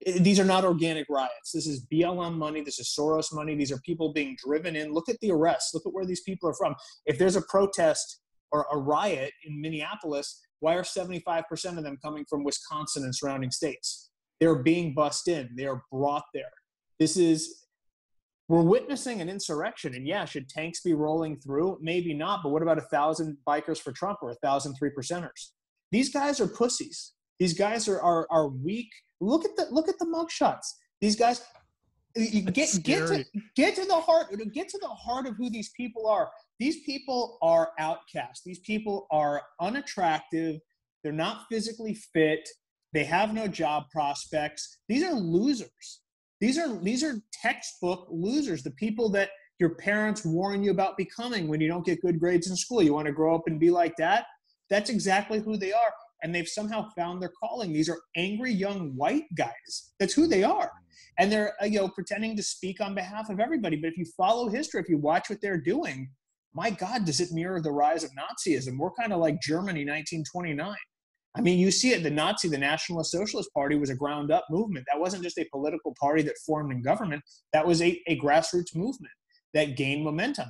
It, these are not organic riots. This is BLM money. This is Soros money. These are people being driven in. Look at the arrests. Look at where these people are from. If there's a protest or a riot in Minneapolis, why are 75% of them coming from Wisconsin and surrounding states? They're being bussed in. They are brought there. This is we're witnessing an insurrection. And yeah, should tanks be rolling through? Maybe not. But what about a thousand bikers for Trump or a thousand three percenters? These guys are pussies. These guys are are, are weak. Look at the look at the mugshots. These guys. You get get to get to the heart get to the heart of who these people are. These people are outcasts. These people are unattractive. They're not physically fit. They have no job prospects. These are losers. These are these are textbook losers, the people that your parents warn you about becoming when you don't get good grades in school. You want to grow up and be like that? That's exactly who they are. And they've somehow found their calling. These are angry young white guys. That's who they are. And they're uh, you know pretending to speak on behalf of everybody. But if you follow history, if you watch what they're doing, my God, does it mirror the rise of Nazism? We're kind of like Germany 1929. I mean, you see it. The Nazi, the Nationalist Socialist Party, was a ground up movement. That wasn't just a political party that formed in government, that was a, a grassroots movement that gained momentum.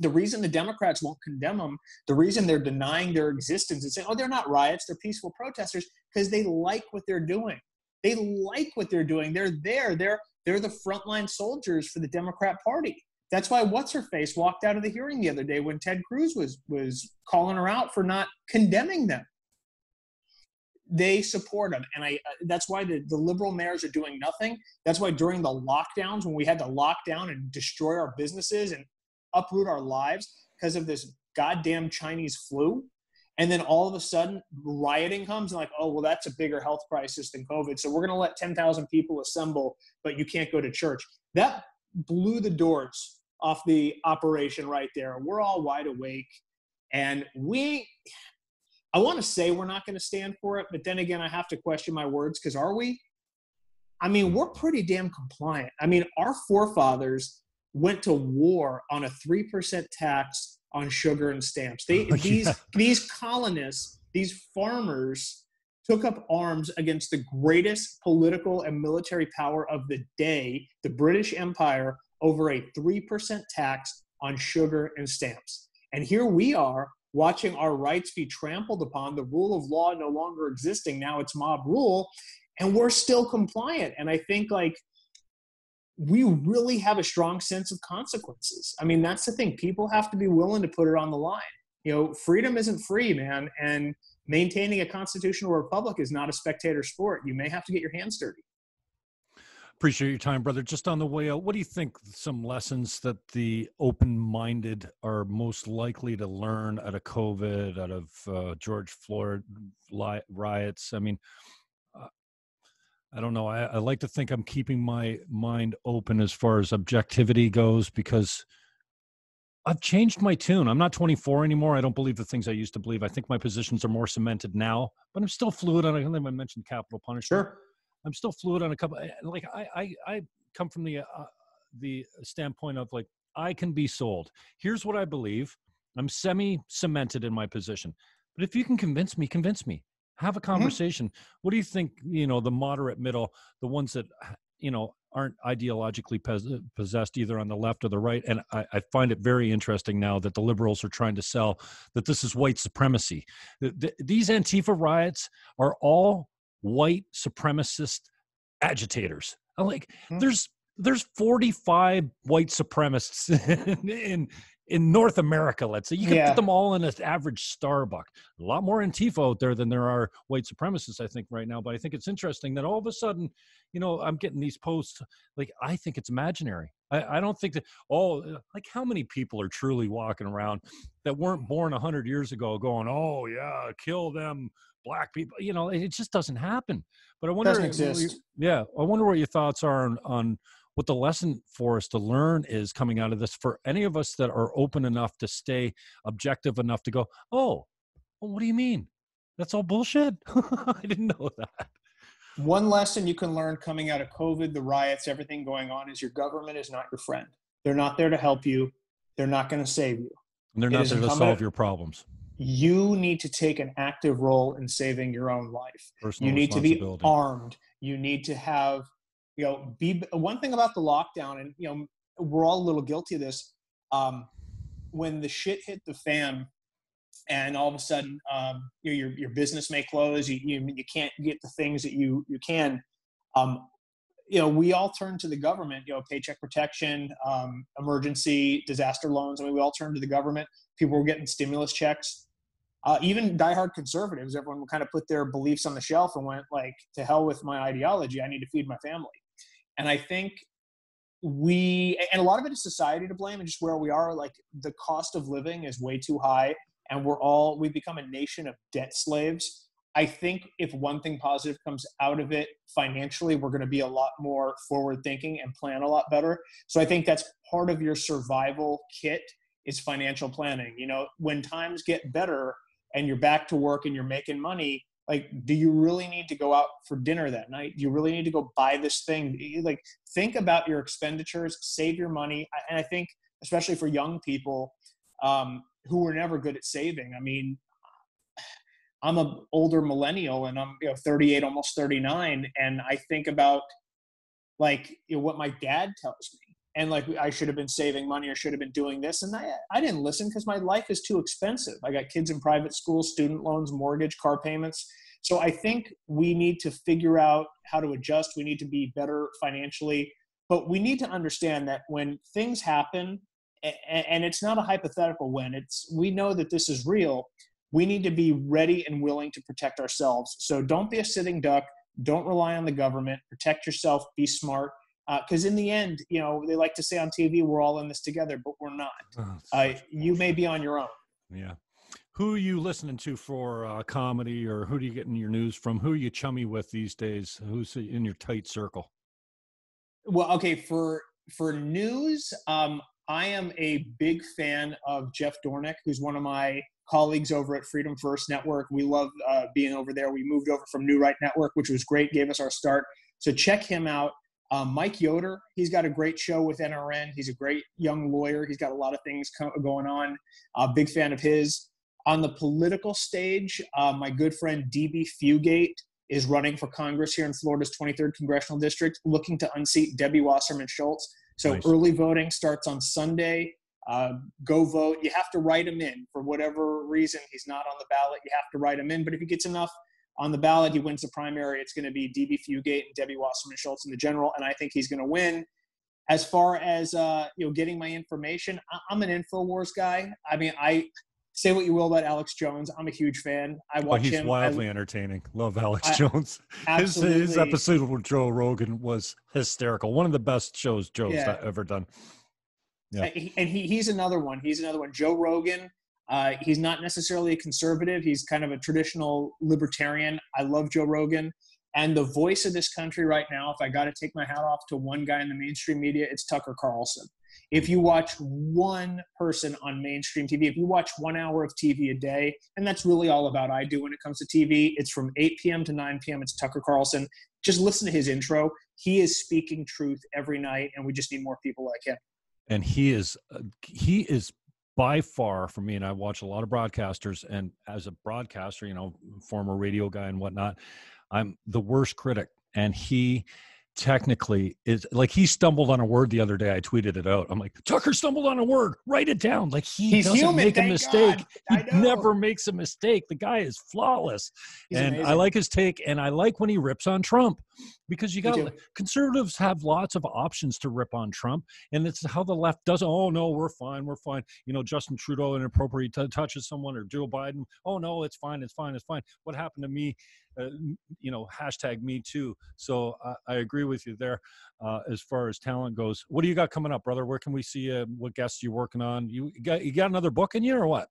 The reason the Democrats won't condemn them, the reason they're denying their existence and saying, oh, they're not riots, they're peaceful protesters, because they like what they're doing. They like what they're doing. They're there. They're, they're the frontline soldiers for the Democrat Party. That's why what's her face walked out of the hearing the other day when Ted Cruz was was calling her out for not condemning them. They support them, and I. Uh, that's why the, the liberal mayors are doing nothing. That's why during the lockdowns, when we had to lock down and destroy our businesses and uproot our lives because of this goddamn Chinese flu, and then all of a sudden rioting comes and like oh well that's a bigger health crisis than covid so we're going to let 10,000 people assemble but you can't go to church that blew the doors off the operation right there we're all wide awake and we i want to say we're not going to stand for it but then again i have to question my words because are we i mean we're pretty damn compliant i mean our forefathers went to war on a 3% tax on sugar and stamps. They oh, these yeah. these colonists, these farmers took up arms against the greatest political and military power of the day, the British Empire, over a 3% tax on sugar and stamps. And here we are watching our rights be trampled upon, the rule of law no longer existing. Now it's mob rule, and we're still compliant. And I think like we really have a strong sense of consequences. I mean, that's the thing. People have to be willing to put it on the line. You know, freedom isn't free, man. And maintaining a constitutional republic is not a spectator sport. You may have to get your hands dirty. Appreciate your time, brother. Just on the way out, what do you think some lessons that the open minded are most likely to learn out of COVID, out of uh, George Floyd riots? I mean, I don't know. I, I, like to think I'm keeping my mind open as far as objectivity goes because I've changed my tune. I'm not 24 anymore. I don't believe the things I used to believe. I think my positions are more cemented now, but I'm still fluid. I think I mentioned capital punishment. Sure. I'm still fluid on a couple. Eh, like I, I, I come from the uh, the standpoint of like I can be sold. Here's what I believe. I'm semi cemented in my position. But if you can convince me, convince me have a mm-hmm. conversation mm-hmm. what do you think you know the moderate middle the ones that you know aren't ideologically possessed either on the left or the right and I, I, find it very interesting now that the liberals are trying to sell that this is white supremacy the, the, these antifa riots are all white supremacist agitators I'm like mm-hmm. there's there's 45 white supremacists in, in in North America, let's say, you can yeah. put them all in an average Starbucks. A lot more Antifa out there than there are white supremacists, I think, right now. But I think it's interesting that all of a sudden, you know, I'm getting these posts. Like, I think it's imaginary. I, I don't think that, oh, like how many people are truly walking around that weren't born 100 years ago going, oh, yeah, kill them black people. You know, it just doesn't happen. But I wonder, doesn't exist. yeah, I wonder what your thoughts are on, on what the lesson for us to learn is coming out of this for any of us that are open enough to stay objective enough to go, oh, well, what do you mean? That's all bullshit. I didn't know that. One lesson you can learn coming out of COVID, the riots, everything going on is your government is not your friend. They're not there to help you. They're not going to save you. And they're not there to solve your problems. You need to take an active role in saving your own life. Personal you need to be armed. You need to have you know, be one thing about the lockdown, and you know, we're all a little guilty of this. Um, when the shit hit the fan, and all of a sudden, um, you know, your your business may close, you, you you can't get the things that you you can. Um, you know, we all turn to the government. You know, paycheck protection, um, emergency disaster loans. I mean, we all turn to the government. People were getting stimulus checks. Uh, even diehard conservatives, everyone kind of put their beliefs on the shelf and went like, "To hell with my ideology. I need to feed my family." And I think we, and a lot of it is society to blame and just where we are. Like the cost of living is way too high, and we're all, we've become a nation of debt slaves. I think if one thing positive comes out of it financially, we're going to be a lot more forward thinking and plan a lot better. So I think that's part of your survival kit is financial planning. You know, when times get better and you're back to work and you're making money, like do you really need to go out for dinner that night? Do you really need to go buy this thing? Like think about your expenditures save your money. And i think especially for young people um, who were never good at saving i mean i'm an older millennial and i'm you know 38 almost 39 and i think about like you know, what my dad tells me and like I should have been saving money or should have been doing this. And I, I didn't listen because my life is too expensive. I got kids in private school, student loans, mortgage, car payments. So I think we need to figure out how to adjust. We need to be better financially. but we need to understand that when things happen, and it's not a hypothetical when it's we know that this is real we need to be ready and willing to protect ourselves so don't be a sitting duck don't rely on the government protect yourself be smart because uh, in the end you know they like to say on tv we're all in this together but we're not. Oh, uh, you may be on your own. Yeah. Who are you listening to for uh, comedy or who do you get in your news from? Who are you chummy with these days? Who's in your tight circle? Well okay for for news um, i am a big fan of jeff Dornik, who's one of my colleagues over at freedom first network. We love uh, being over there. We moved over from new right network which was great gave us our start. So check him out um, Mike Yoder, he's got a great show with NRN. He's a great young lawyer. He's got a lot of things co- going on. Uh, big fan of his. On the political stage, uh, my good friend DB Fugate is running for Congress here in Florida's 23rd congressional district, looking to unseat Debbie Wasserman Schultz. So nice. early voting starts on Sunday. Uh, go vote. You have to write him in for whatever reason. He's not on the ballot. You have to write him in. But if he gets enough on the ballot, he wins the primary. It's going to be DB Fugate and Debbie Wasserman Schultz in the general, and I think he's going to win. As far as uh, you know, getting my information, I'm an Infowars guy. I mean, I say what you will about Alex Jones. I'm a huge fan. I watch oh, he's him. wildly I, entertaining. Love Alex I, Jones. His, his episode with Joe Rogan was hysterical. One of the best shows Joe's yeah. ever done. Yeah. And he, he's another one. He's another one. Joe Rogan uh, he's not necessarily a conservative. He's kind of a traditional libertarian. I love Joe Rogan. And the voice of this country right now, if I got to take my hat off to one guy in the mainstream media, it's Tucker Carlson. If you watch one person on mainstream TV, if you watch one hour of TV a day, and that's really all about I do when it comes to TV, it's from 8 p.m. to 9 p.m. It's Tucker Carlson. Just listen to his intro. He is speaking truth every night, and we just need more people like him. And he is uh, he is by far for me and i watch a lot of broadcasters and as a broadcaster you know former radio guy and whatnot i'm the worst critic and he technically is like he stumbled on a word the other day. I tweeted it out. I'm like, Tucker stumbled on a word. Write it down. Like he He's doesn't human, make a mistake. God. He never makes a mistake. The guy is flawless. He's and amazing. I like his take. And I like when he rips on Trump because you got conservatives have lots of options to rip on Trump. And it's how the left does. Oh no, we're fine. We're fine. You know, Justin Trudeau inappropriate t- touches someone or Joe Biden. Oh no, it's fine. It's fine. It's fine. What happened to me? Uh, you know, hashtag me too. So I, I agree with you there uh, as far as talent goes. What do you got coming up, brother? Where can we see you? What guests you working on? You got you got another book in you or what?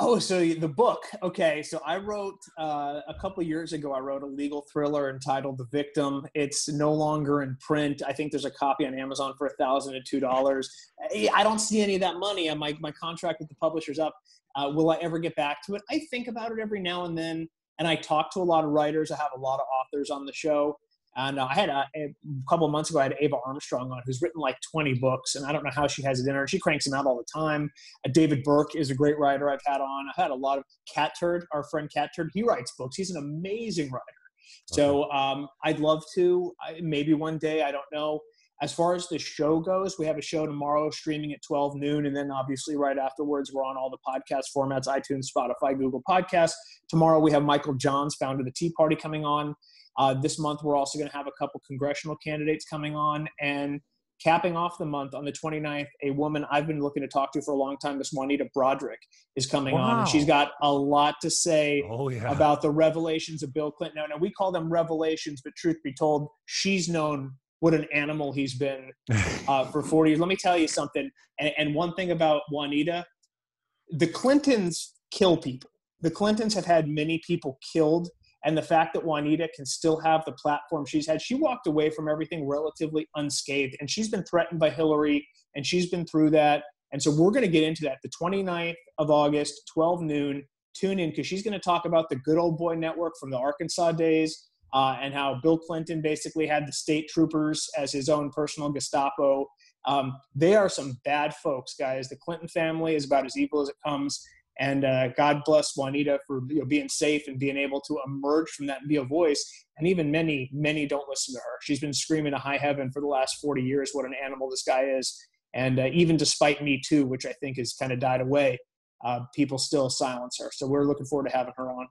Oh, so the book. Okay, so I wrote uh, a couple years ago. I wrote a legal thriller entitled "The Victim." It's no longer in print. I think there's a copy on Amazon for a thousand and two dollars. I don't see any of that money. My my contract with the publisher's up. Uh, will I ever get back to it? I think about it every now and then and I talk to a lot of writers. I have a lot of authors on the show. And uh, I had a, a, couple of months ago, I had Ava Armstrong on, who's written like 20 books, and I don't know how she has it in her. She cranks them out all the time. Uh, David Burke is a great writer I've had on. I've had a lot of Cat Turd, our friend Cat Turd. He writes books. He's an amazing writer. So um, I'd love to. I, maybe one day, I don't know. As far as the show goes, we have a show tomorrow streaming at 12 noon. And then obviously, right afterwards, we're on all the podcast formats iTunes, Spotify, Google Podcasts. Tomorrow, we have Michael Johns, founder of the Tea Party, coming on. Uh, this month, we're also going to have a couple congressional candidates coming on. And capping off the month on the 29th, a woman I've been looking to talk to for a long time, Miss Juanita Broaddrick, is coming wow. on. And she's got a lot to say oh, yeah. about the revelations of Bill Clinton. Now, now, we call them revelations, but truth be told, she's known what an animal he's been uh, for 40 years. Let me tell you something. And, and one thing about Juanita, the Clintons kill people. The Clintons have had many people killed. And the fact that Juanita can still have the platform she's had, she walked away from everything relatively unscathed. And she's been threatened by Hillary, and she's been through that. And so we're going to get into that. The 29th of August, 12 noon, tune in because she's going to talk about the good old boy network from the Arkansas days uh, and how Bill Clinton basically had the state troopers as his own personal Gestapo. Um, they are some bad folks, guys. The Clinton family is about as evil as it comes. And uh, God bless Juanita for you know, being safe and being able to emerge from that and be a voice. And even many, many don't listen to her. She's been screaming to high heaven for the last 40 years what an animal this guy is. And uh, even despite Me Too, which I think has kind of died away, uh, people still silence her. So we're looking forward to having her on.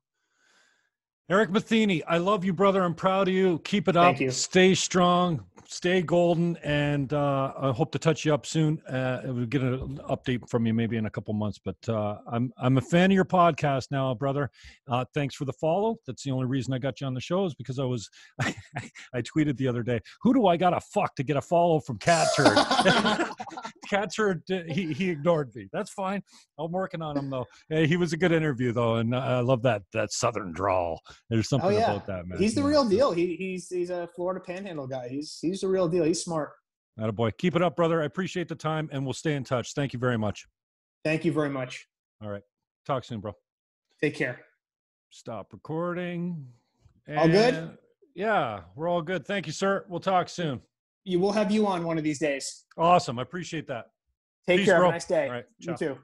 Eric Matheny, I love you, brother. I'm proud of you. Keep it up. Thank you. Stay strong. Stay golden, and uh, I hope to touch you up soon. Uh, we'll get an update from you maybe in a couple months. But uh, I'm I'm a fan of your podcast now, brother. Uh, thanks for the follow. That's the only reason I got you on the show is because I was I tweeted the other day, who do I got to fuck to get a follow from Cat Turd? Cat Turd, uh, he he ignored me. That's fine. I'm working on him though. Hey, he was a good interview though, and I love that that Southern drawl. There's something oh, yeah. about that man. He's the real deal. He, he's he's a Florida Panhandle guy. He's he's the real deal. He's smart. Atta boy. Keep it up, brother. I appreciate the time and we'll stay in touch. Thank you very much. Thank you very much. All right. Talk soon, bro. Take care. Stop recording. All good? Yeah, we're all good. Thank you, sir. We'll talk soon. You will have you on one of these days. Awesome. I appreciate that. Take Peace, care. bro. Have a nice day. All right. You too.